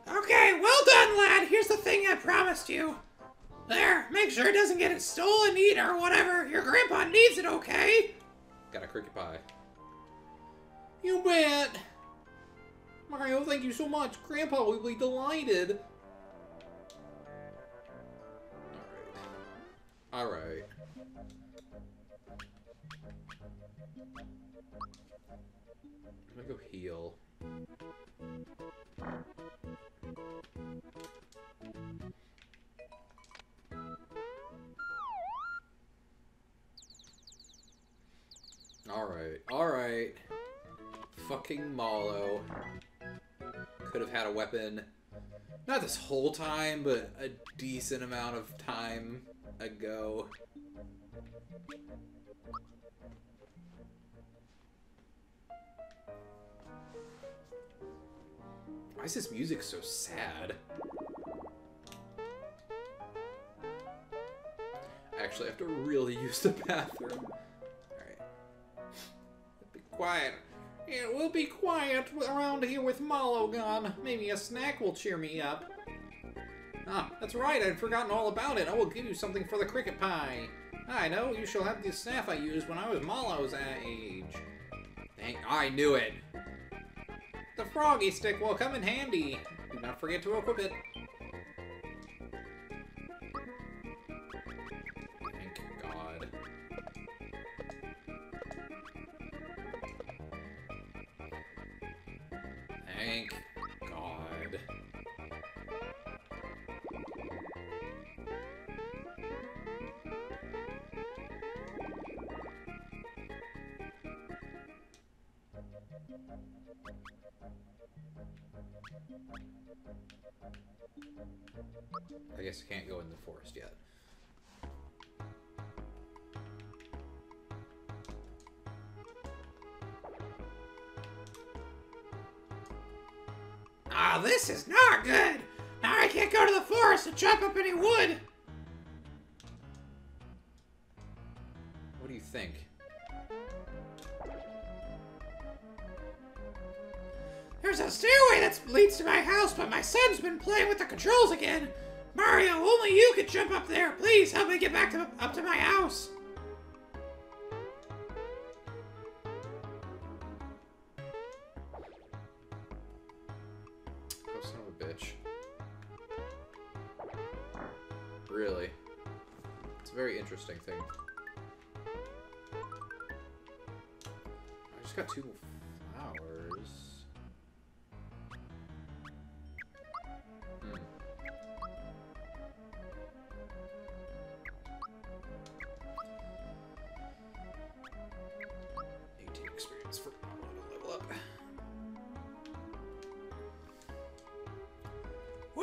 B: Okay, well done, lad. Here's the thing I promised you. There, make sure it doesn't get it stolen, eaten, or whatever. Your grandpa needs it, okay?
A: Got a cricket pie.
B: You bet.
A: Mario, thank you so much. Grandpa will be delighted. Alright. Alright. I'm gonna go heal. Alright, alright. Fucking Mallow. Could have had a weapon. Not this whole time, but a decent amount of time ago. Why is this music so sad? I actually have to really use the bathroom. Alright. Be quiet. Yeah, we'll be quiet around here with Mallow gone. Maybe a snack will cheer me up. Ah, that's right, I'd forgotten all about it. I will give you something for the cricket pie. I know, you shall have the staff I used when I was Mallow's age. Dang, I knew it. The Froggie Stick will come in handy. Do not forget to equip it. Thank God. Thank God. I guess I can't go in the forest yet.
B: Ah, this is not good. Now I can't go to the forest to chop up any wood.
A: What do you think?
B: There's a stairway that leads to my house, but my son's been playing with the controls again. Mario, only you could jump up there. Please help me get back to, up to my house.
A: Oh, son of a bitch. Really? It's a very interesting thing. I just got two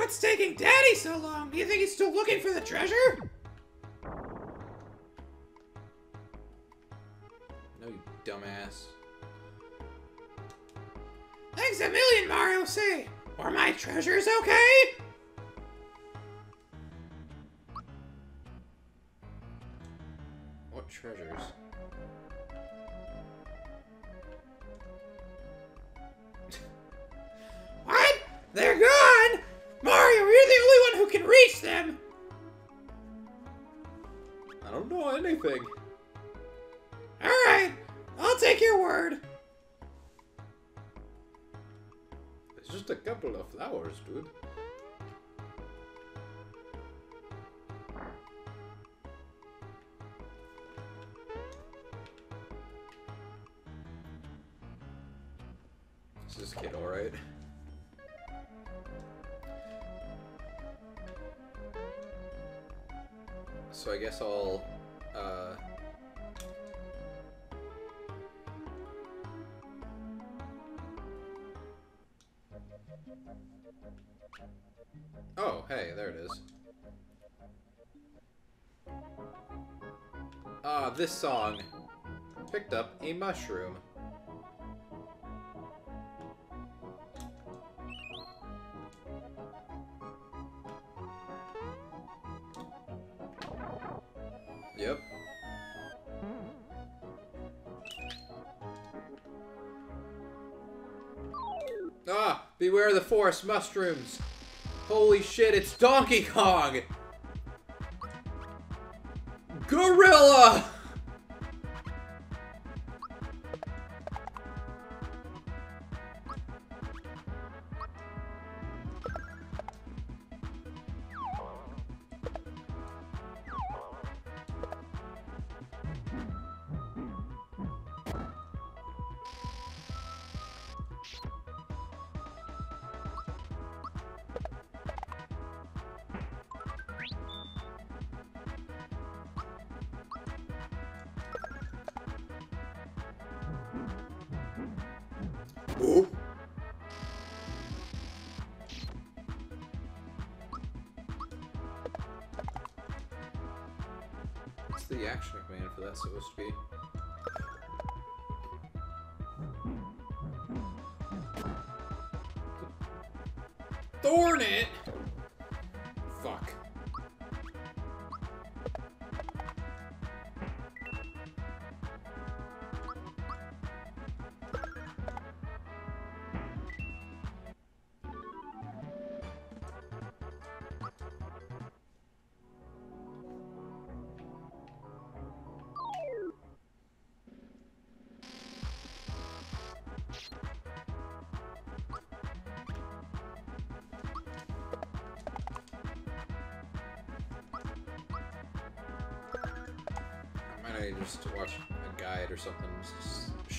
B: What's taking Daddy so long? Do you think he's still looking for the treasure?
A: I guess I'll, uh... Oh, hey, there it is. Ah, this song. Picked up a mushroom. Mushrooms! Holy shit, it's Donkey Kong! Supposed to be?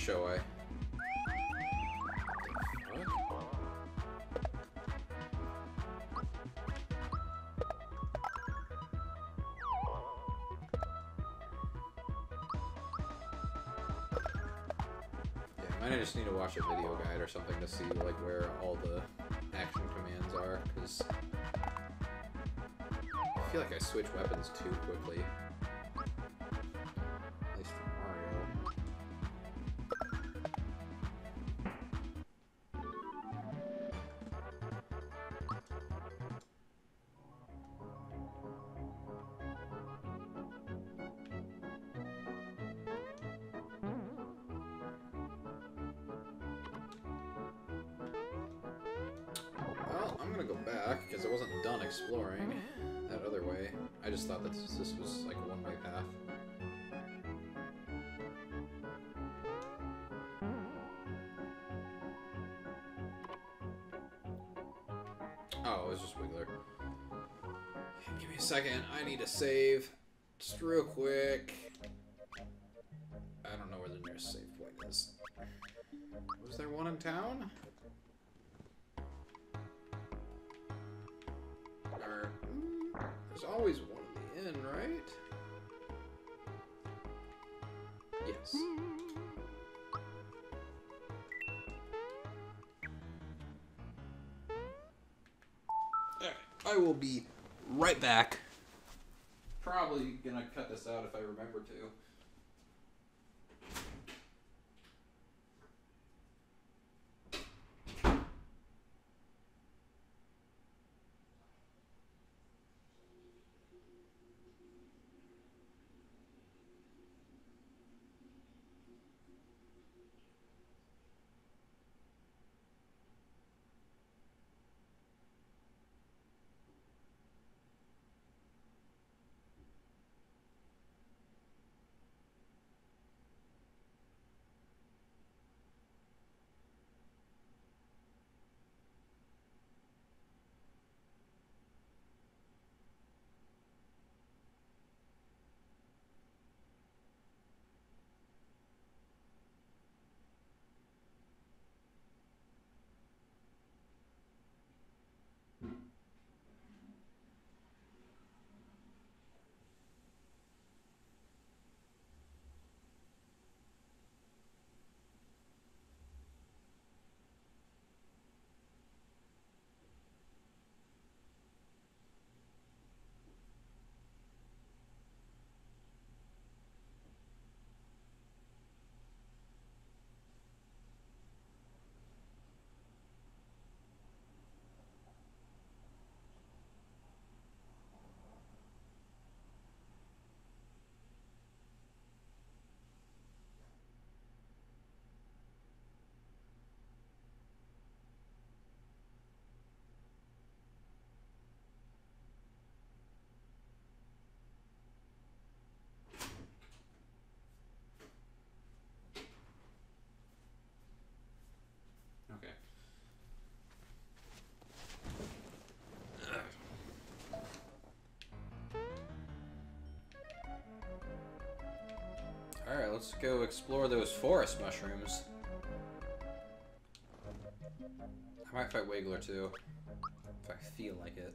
A: Show I. I just need to watch a video guide or something to see like where all the action commands are, because I feel like I switch weapons too quickly. I will be right back. Probably gonna cut this out if I remember to. Let's go explore those forest mushrooms. I might fight Wiggler too. If I feel like it.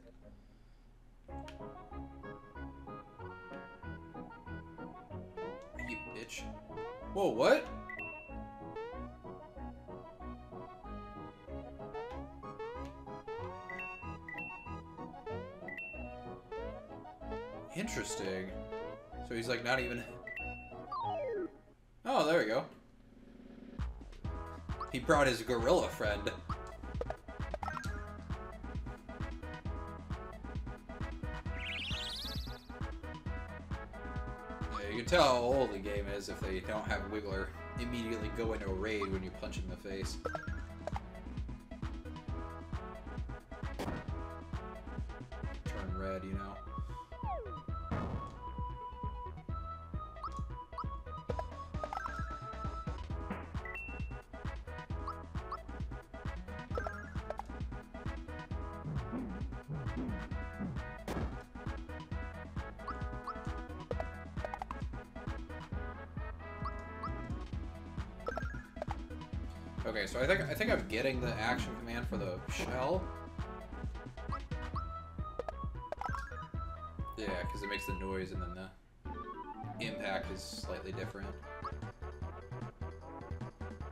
A: You bitch. Whoa, what? Interesting. So he's like not even. He brought his gorilla friend. Yeah, you can tell how old the game is if they don't have Wiggler immediately go into a raid when you punch in the face. Getting the action command for the shell. Yeah, because it makes the noise and then the impact is slightly different.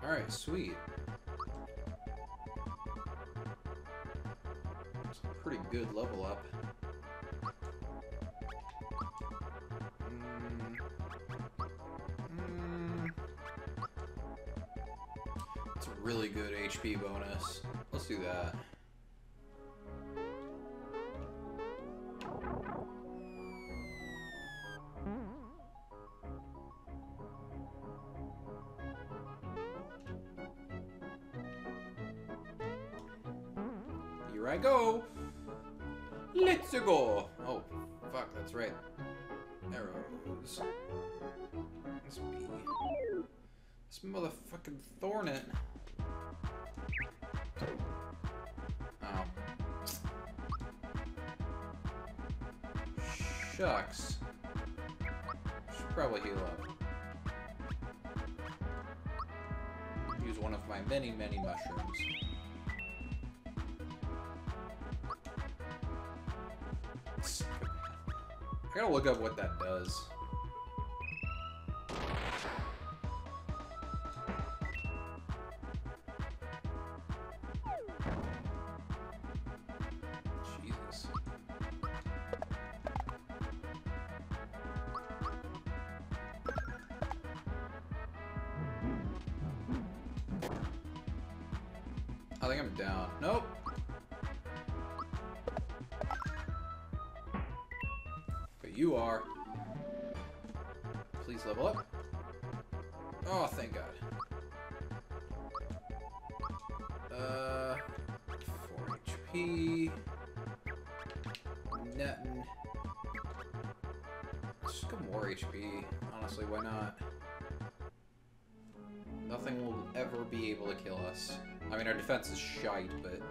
A: Alright, sweet. It's a pretty good level up. Really good HP bonus. Let's do that. You I go. Let's go. Oh, fuck, that's right. Arrows. This motherfucking thornet. Shucks. Should probably heal up. Use one of my many, many mushrooms. I gotta look up what that does. Defense is shite, but...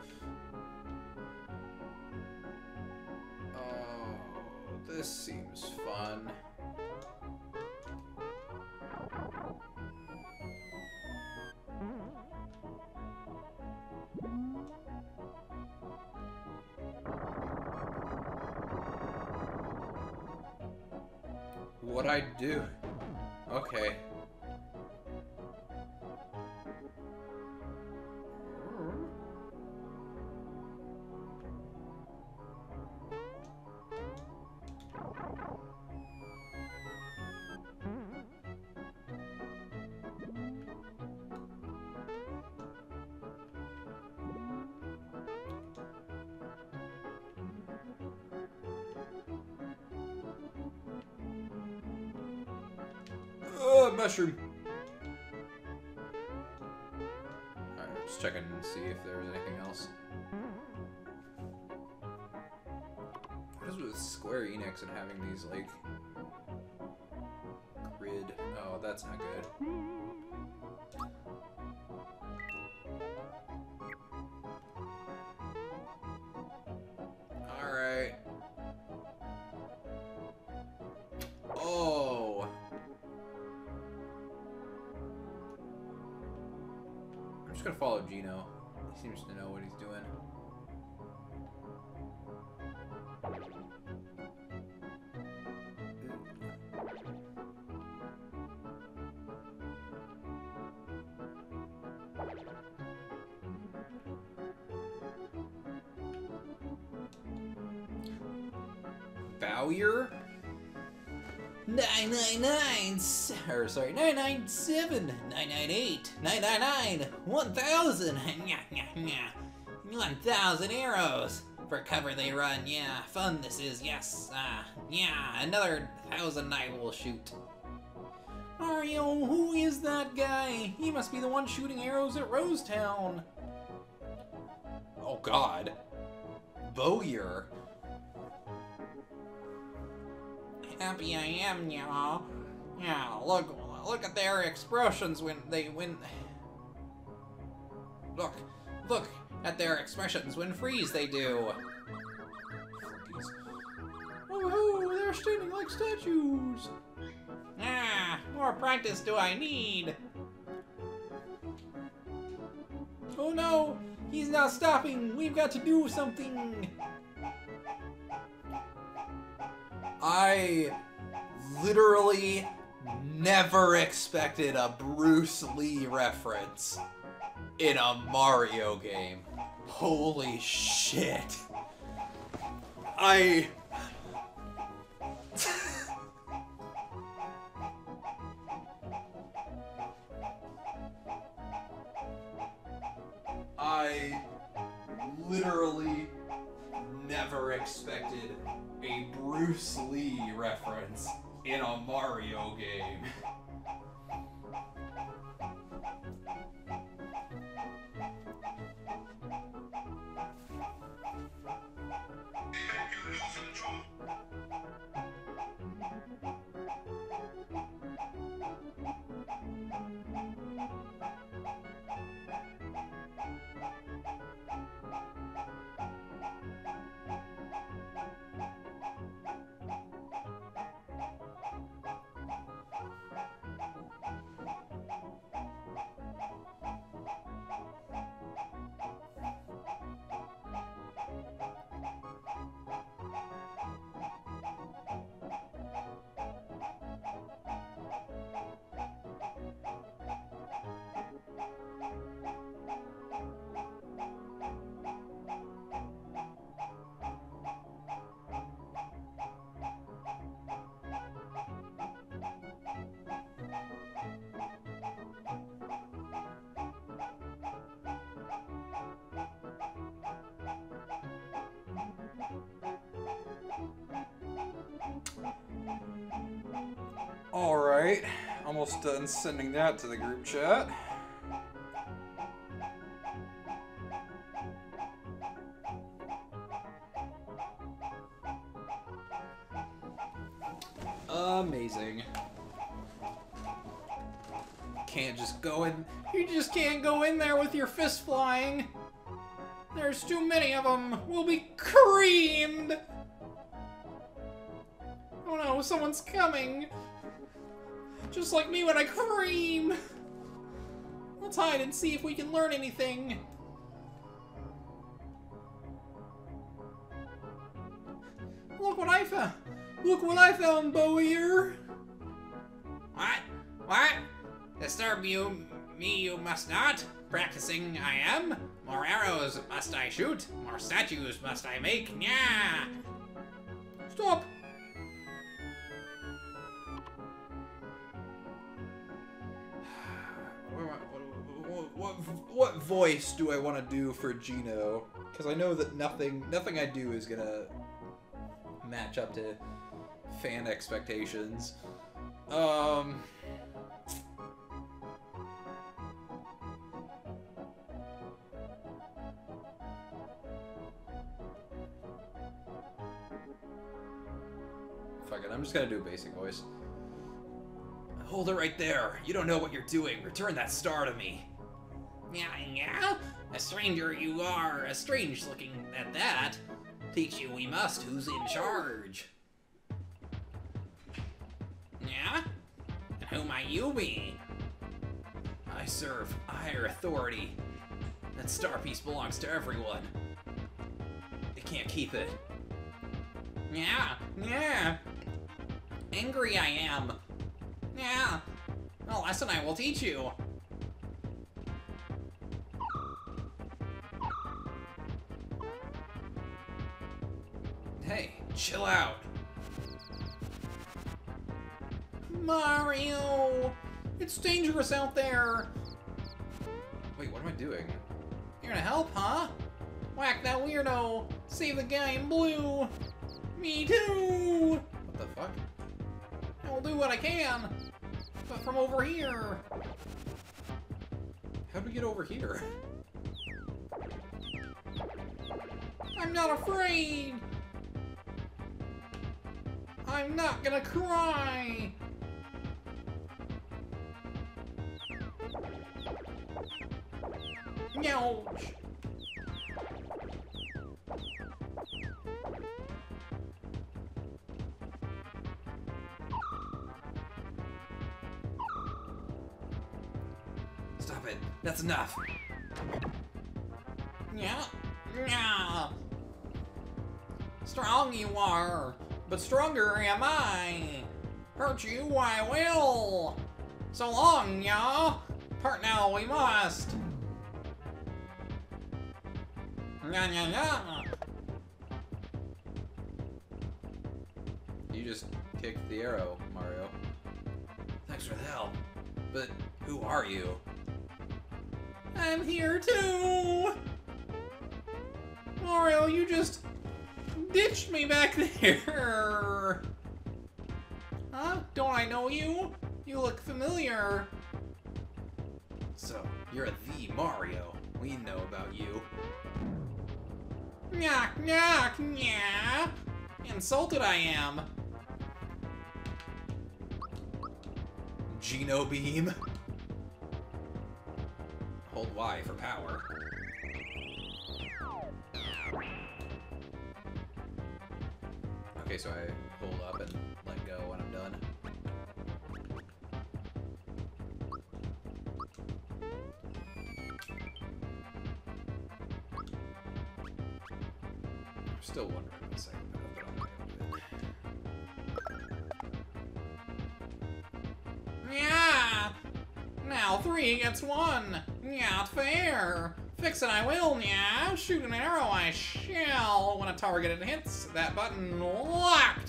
A: Oh, this seems fun. What I do? Okay. Mushroom. Alright, just checking and see if there was anything else. What is with Square Enix and having these, like, grid? Oh, that's not good. Just gonna follow Geno. He seems to know what he's doing. Bowyer? 999, or sorry, 997, 998, 999, 1000, 1000 arrows. For cover they run, yeah, fun this is, yes, ah, yeah, another thousand I will shoot. Mario, who is that guy? He must be the one shooting arrows at Rose Town. Oh god. Bowyer. happy I am, y'all. Yeah, look, look at their expressions when they when. Look, look at their expressions when freeze they do. Oh, they're standing like statues. Ah, more practice do I need. Oh no, he's not stopping. We've got to do something. I literally never expected a Bruce Lee reference in a Mario game. Holy shit. I. I literally never expected a Bruce Lee reference in a Mario game. Thank you. Almost done sending that to the group chat. Amazing. Can't just go in. You just can't go in there with your fist flying. There's too many of them. We'll be creamed. Oh no, someone's coming. Just like me when I cream. Let's hide and see if we can learn anything. Look what I found. Look what I found, Bowyer.
B: What? What? Disturb you, me you must not. Practicing I am. More arrows must I shoot. More statues must I make. Yeah.
A: Stop. What, what, voice do I want to do for Geno? Because I know that nothing, nothing I do is gonna match up to fan expectations. Um. Fuck it, I'm just gonna do a basic voice.
B: Hold it right there. You don't know what you're doing. Return that star to me. Yeah, yeah? A stranger you are. A strange looking at that. Teach you we must. Who's in charge? Yeah? And who might you be? I serve higher authority. That star piece belongs to everyone. They can't keep it. Yeah, yeah. Angry I am. Yeah. Oh, a lesson I will teach you. Hey, chill out. Mario! It's dangerous out there!
A: Wait, what am I doing?
B: You're gonna help, huh? Whack that weirdo! Save the guy in blue! Me too!
A: What the fuck?
B: I'll do what I can! But from over here!
A: How'd we get over here?
B: I'm not afraid! I'm not gonna cry! Ouch!
A: That's enough.
B: Yeah, yeah. Strong you are, but stronger am I. Hurt you I will. So long, ya. Part now we must. Yeah, yeah, yeah.
A: You just kicked the arrow, Mario.
B: Thanks for the help.
A: But who are you?
B: I'm here too. Mario, you just ditched me back there. Huh? Don't I know you? You look familiar.
A: So, you're the Mario. We know about you.
B: Knock, knock, yeah. Insulted I am.
A: Geno Beam. Hold Y for power. Okay, so I hold up and let go when I'm done. I'm still wondering what second but I'm.
B: Yeah. Now three against one. Not fair. Fix it I will, yeah. Shoot an arrow I shall. When a target hits, that button locked.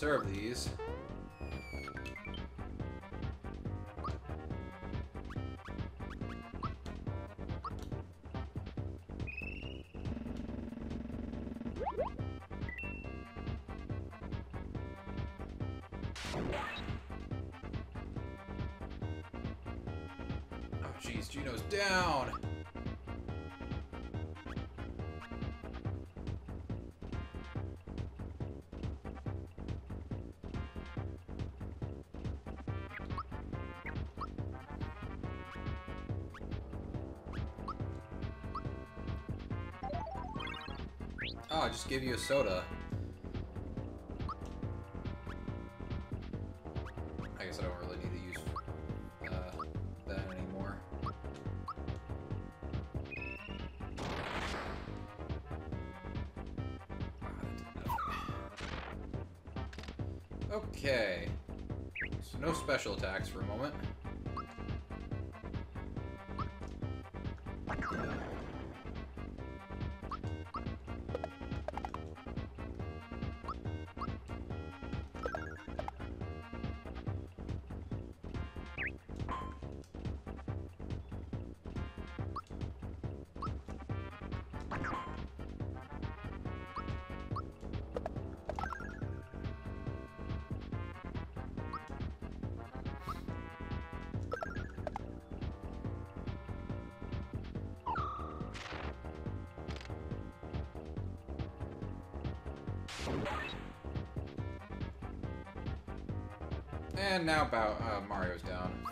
A: Conserve these. Just gave you a soda. I guess I don't really need to use uh, that anymore. Okay. So no special attacks for a moment. And now about uh, Mario's down.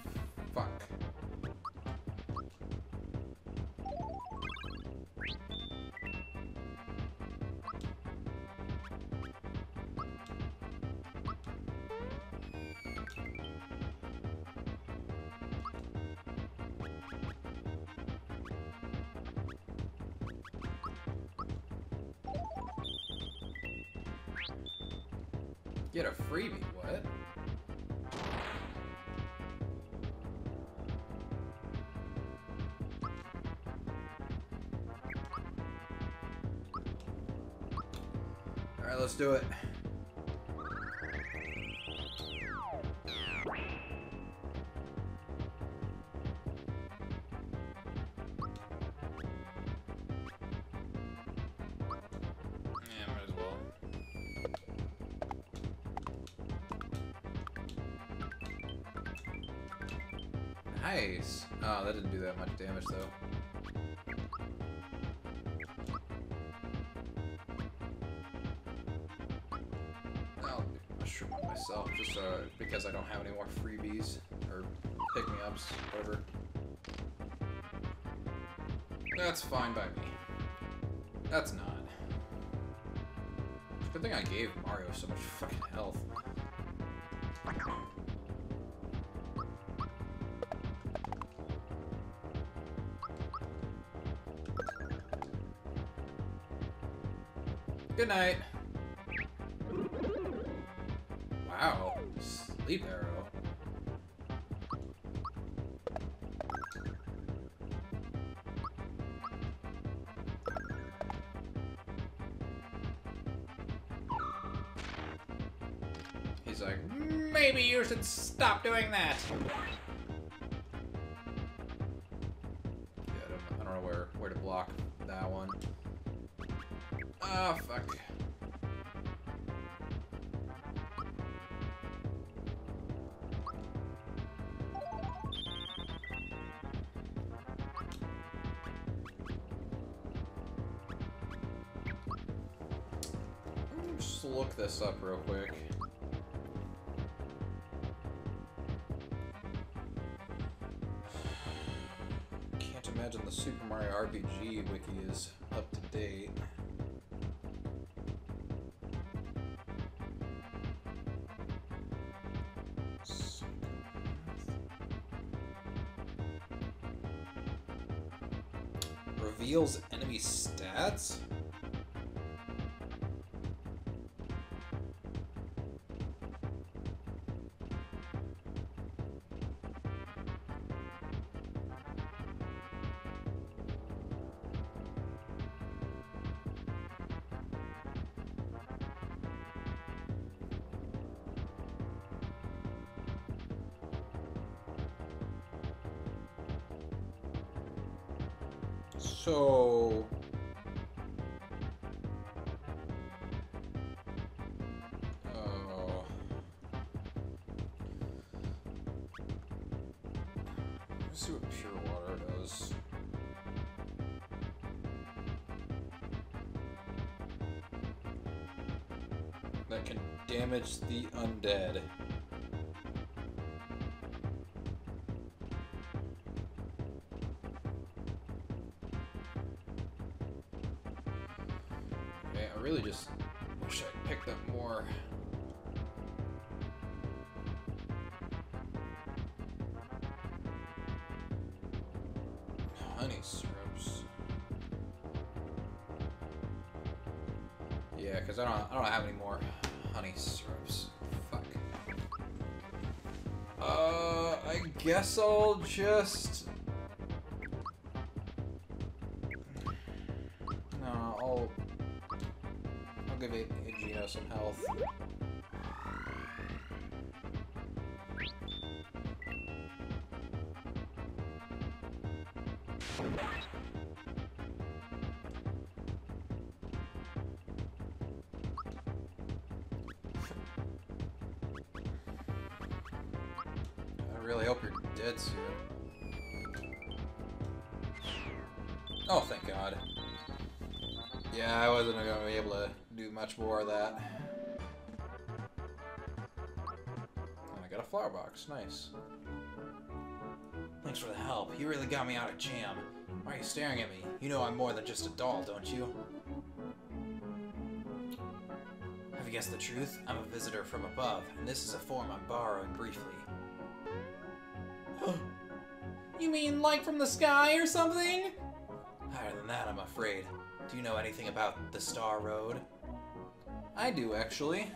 A: Do it. Nice. Oh, that didn't do that much damage though. Just uh, because I don't have any more freebies or pick-me-ups, whatever. That's fine by me. That's not. Good thing I gave Mario so much fucking health. Good night. Stop doing that. Reveals enemy stats? Damage the undead. Okay, I really just wish I picked up more. Guess I'll just soon. Oh, thank God. Yeah, I wasn't going to be able to do much more of that. And I got a flower box. Nice. Thanks for the help. You really got me out of jam. Why are you staring at me? You know I'm more than just a doll, don't you? Have you guessed the truth? I'm a visitor from above, and this is a form I'm borrowing briefly. You mean like from the sky or something? Higher than that, I'm afraid. Do you know anything about the Star Road? I do, actually.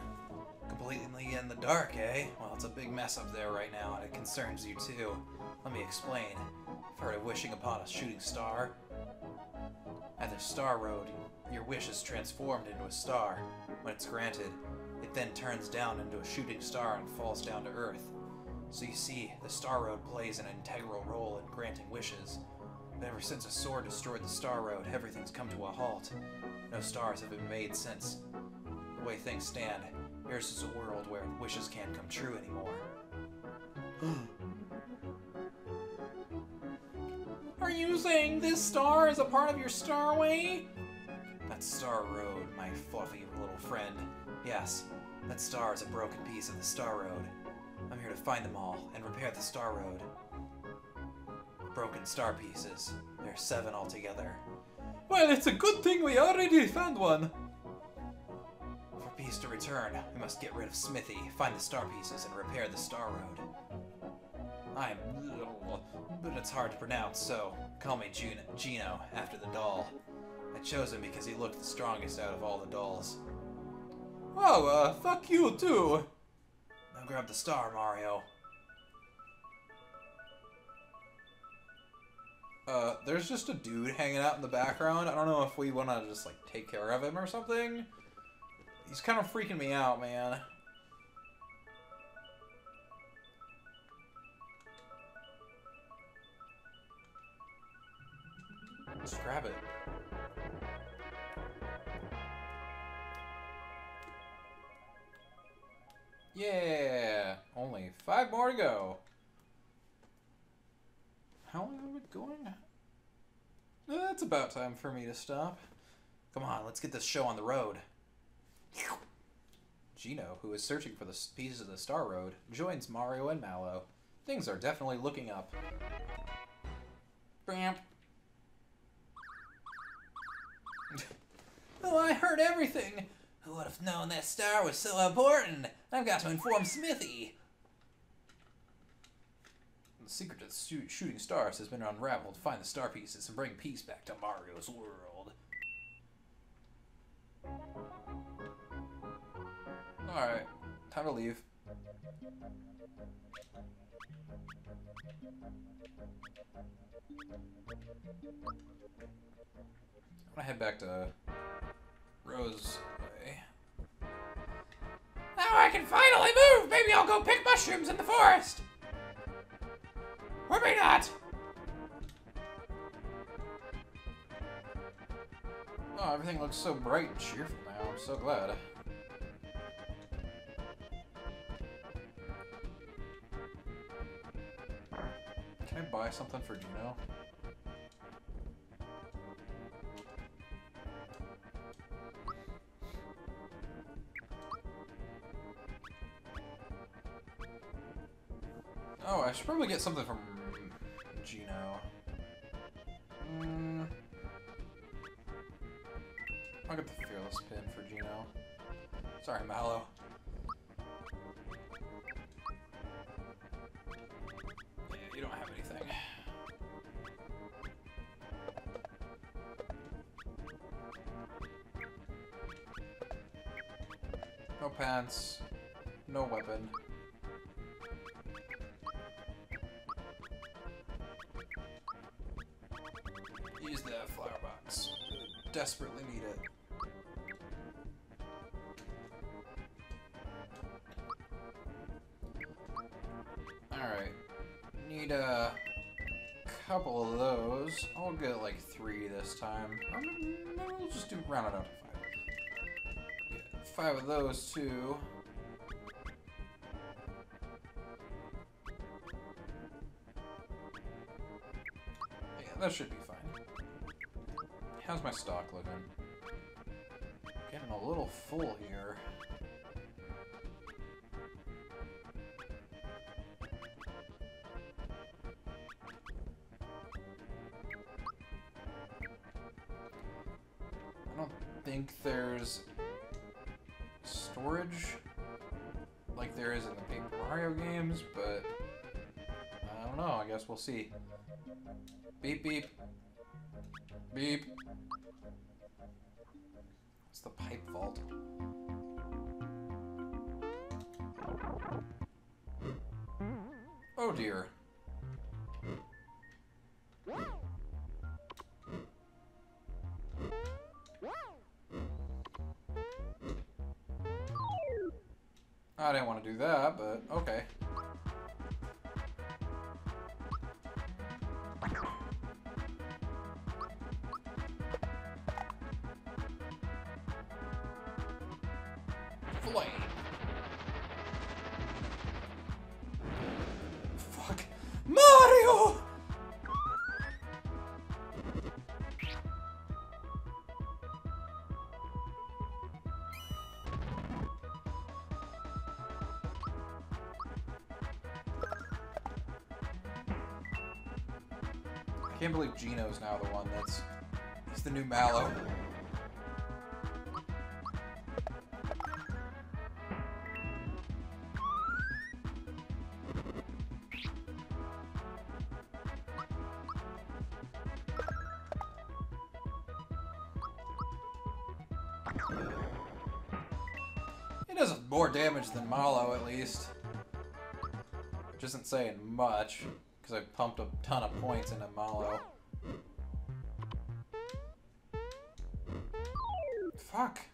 A: Completely in the dark, eh? Well, it's a big mess up there right now, and it concerns you too. Let me explain. I've heard of wishing upon a shooting star. At the Star Road, your wish is transformed into a star. When it's granted, it then turns down into a shooting star and falls down to Earth. So you see, the Star Road plays an integral role in granting wishes. But ever since a sword destroyed the Star Road, everything's come to a halt. No stars have been made since. The way things stand, yours is a world where wishes can't come true anymore. Are you saying this star is a part of your starway? That Star Road, my fluffy little friend. Yes, that star is a broken piece of the Star Road. I'm here to find them all and repair the Star Road. Broken star pieces. There are seven altogether. Well, it's a good thing we already found one. For peace to return, we must get rid of Smithy, find the star pieces, and repair the Star Road. I'm but it's hard to pronounce, so call me Geno, Geno after the doll. I chose him because he looked the strongest out of all the dolls. Oh, uh, fuck you too. Grab the star, Mario. Uh, there's just a dude hanging out in the background. I don't know if we want to just, like, take care of him or something. He's kind of freaking me out, man. Let's grab it. Yeah! Only five more to go. How long have we going? Uh, That's about time for me to stop. Come on, let's get this show on the road. Geno, who is searching for the pieces of the Star Road, joins Mario and Mallow. Things are definitely looking up. Bamp. Oh, I heard everything. Who would have known that star was so important? I've got to inform Smithy. The secret to the shooting stars has been unraveled. Find the star pieces and bring peace back to Mario's world. Alright, time to leave. I'm gonna head back to Rose Way.
B: Now I can finally move! Maybe I'll go pick mushrooms in the forest! Or may not!
C: Oh, everything looks so bright and cheerful now. I'm so glad. Can I buy something for Geno? Oh, I should probably get something from Geno. Mm. I'll get the Fearless pin for Geno. Sorry, Mallow. Yeah, you don't have anything. No pants. No weapon. Desperately need it. Alright. Need a couple of those. I'll get like three this time. Maybe we'll just do round it out to five. Get five of those too. Yeah, that should be. How's my stock looking? Getting a little full here. I don't think there's storage like there is in the Paper Mario games, but I don't know. I guess we'll see. Beep beep. Beep. It's the pipe vault. Oh dear. I didn't want to do that, but okay. Geno's now the one that's... He's the new Mallow. It does more damage than Mallow, at least. Which isn't saying much, because I pumped a ton of points into Mallow. Fuck.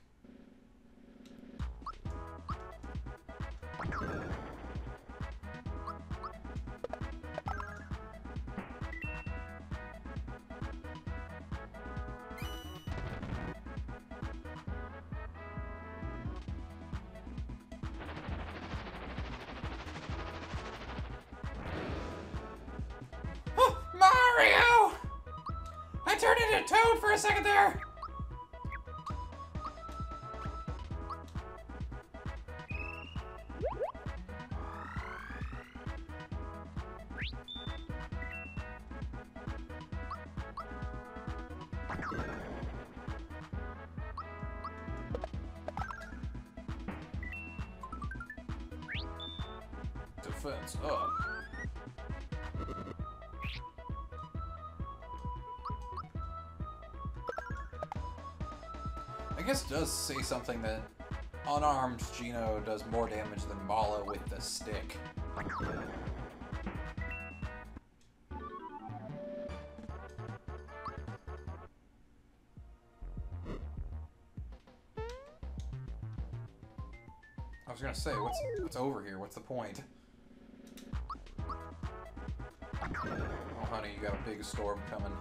C: Does say something that unarmed Geno does more damage than Mallow with the stick. I was gonna say, what's what's over here? What's the point? Oh, honey, you got a big storm coming.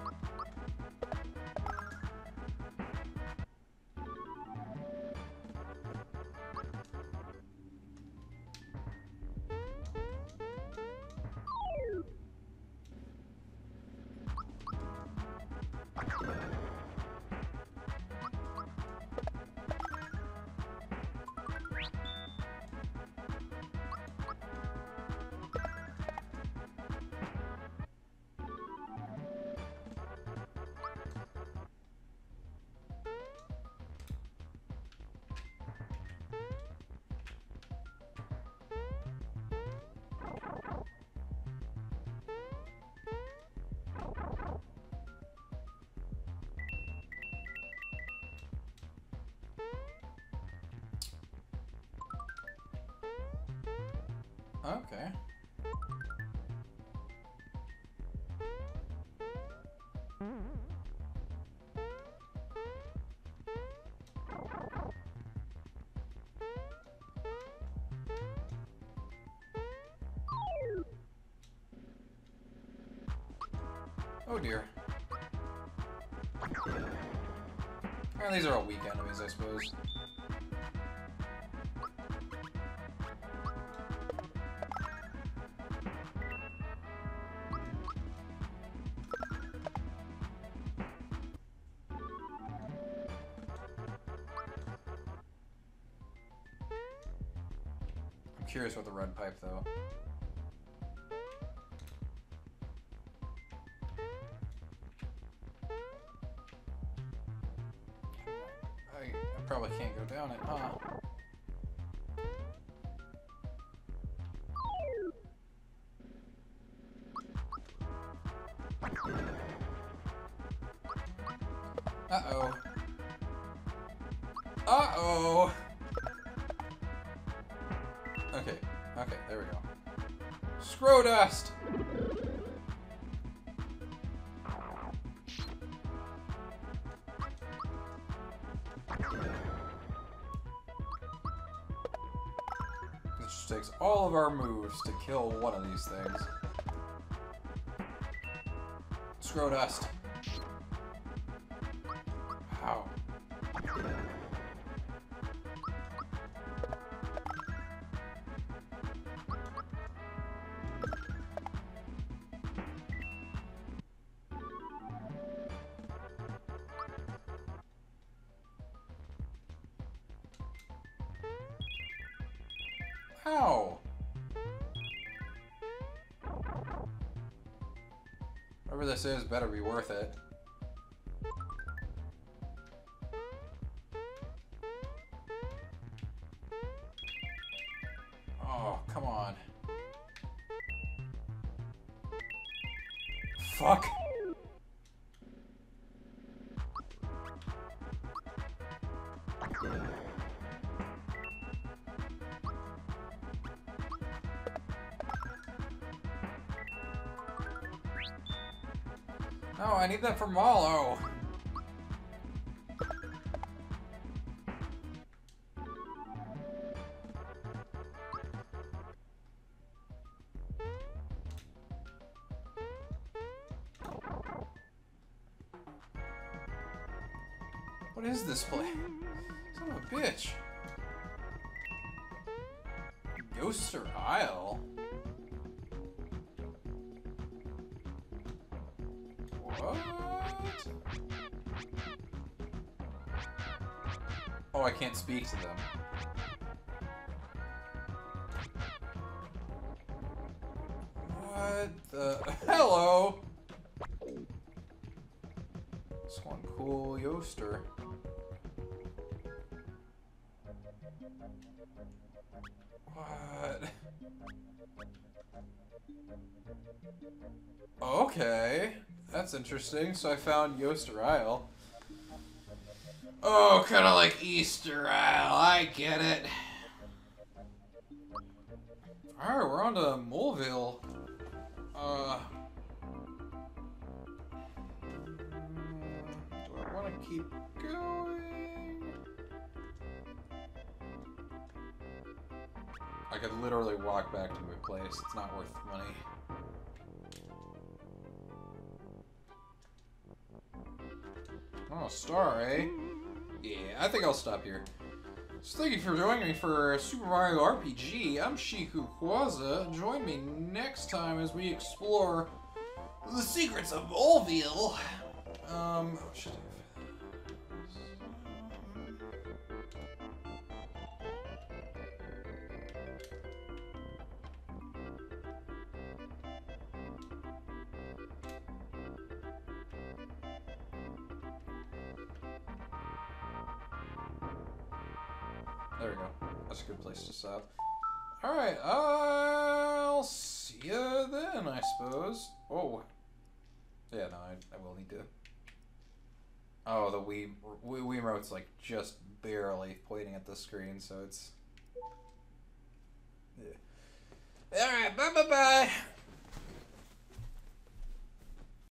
A: Well, these are all weak enemies, I suppose. I'm curious about the red pipe, though. Down it, huh? Uh-oh. Uh-oh! Okay, okay, there we go. Scrow dust! All of our moves to kill one of these things. Scrow dust. Better be worth it. I need that for Mallow. Oh. What is this place? Speak to them. What the? Hello! One cool Yoster. What? Okay. That's interesting. So I found Yoster Isle. Oh, kind of like Easter Isle. I get it. Alright, we're on to Moleville. Uh. Do I want to keep going? I could literally walk back to my place. It's not worth money. Oh, star, eh? Yeah, I think I'll stop here. So thank you for joining me for Super Mario RPG. I'm Shiku Kwaza. Join me next time as we explore the secrets of Moleville. Um, oh, There we go. That's a good place to stop. Alright, I'll see you then, I suppose. Oh. Yeah, no, I, I will need to... Oh, the Wii, Wii, remote's like just barely pointing at the screen, so it's... Yeah. Alright, bye-bye-bye!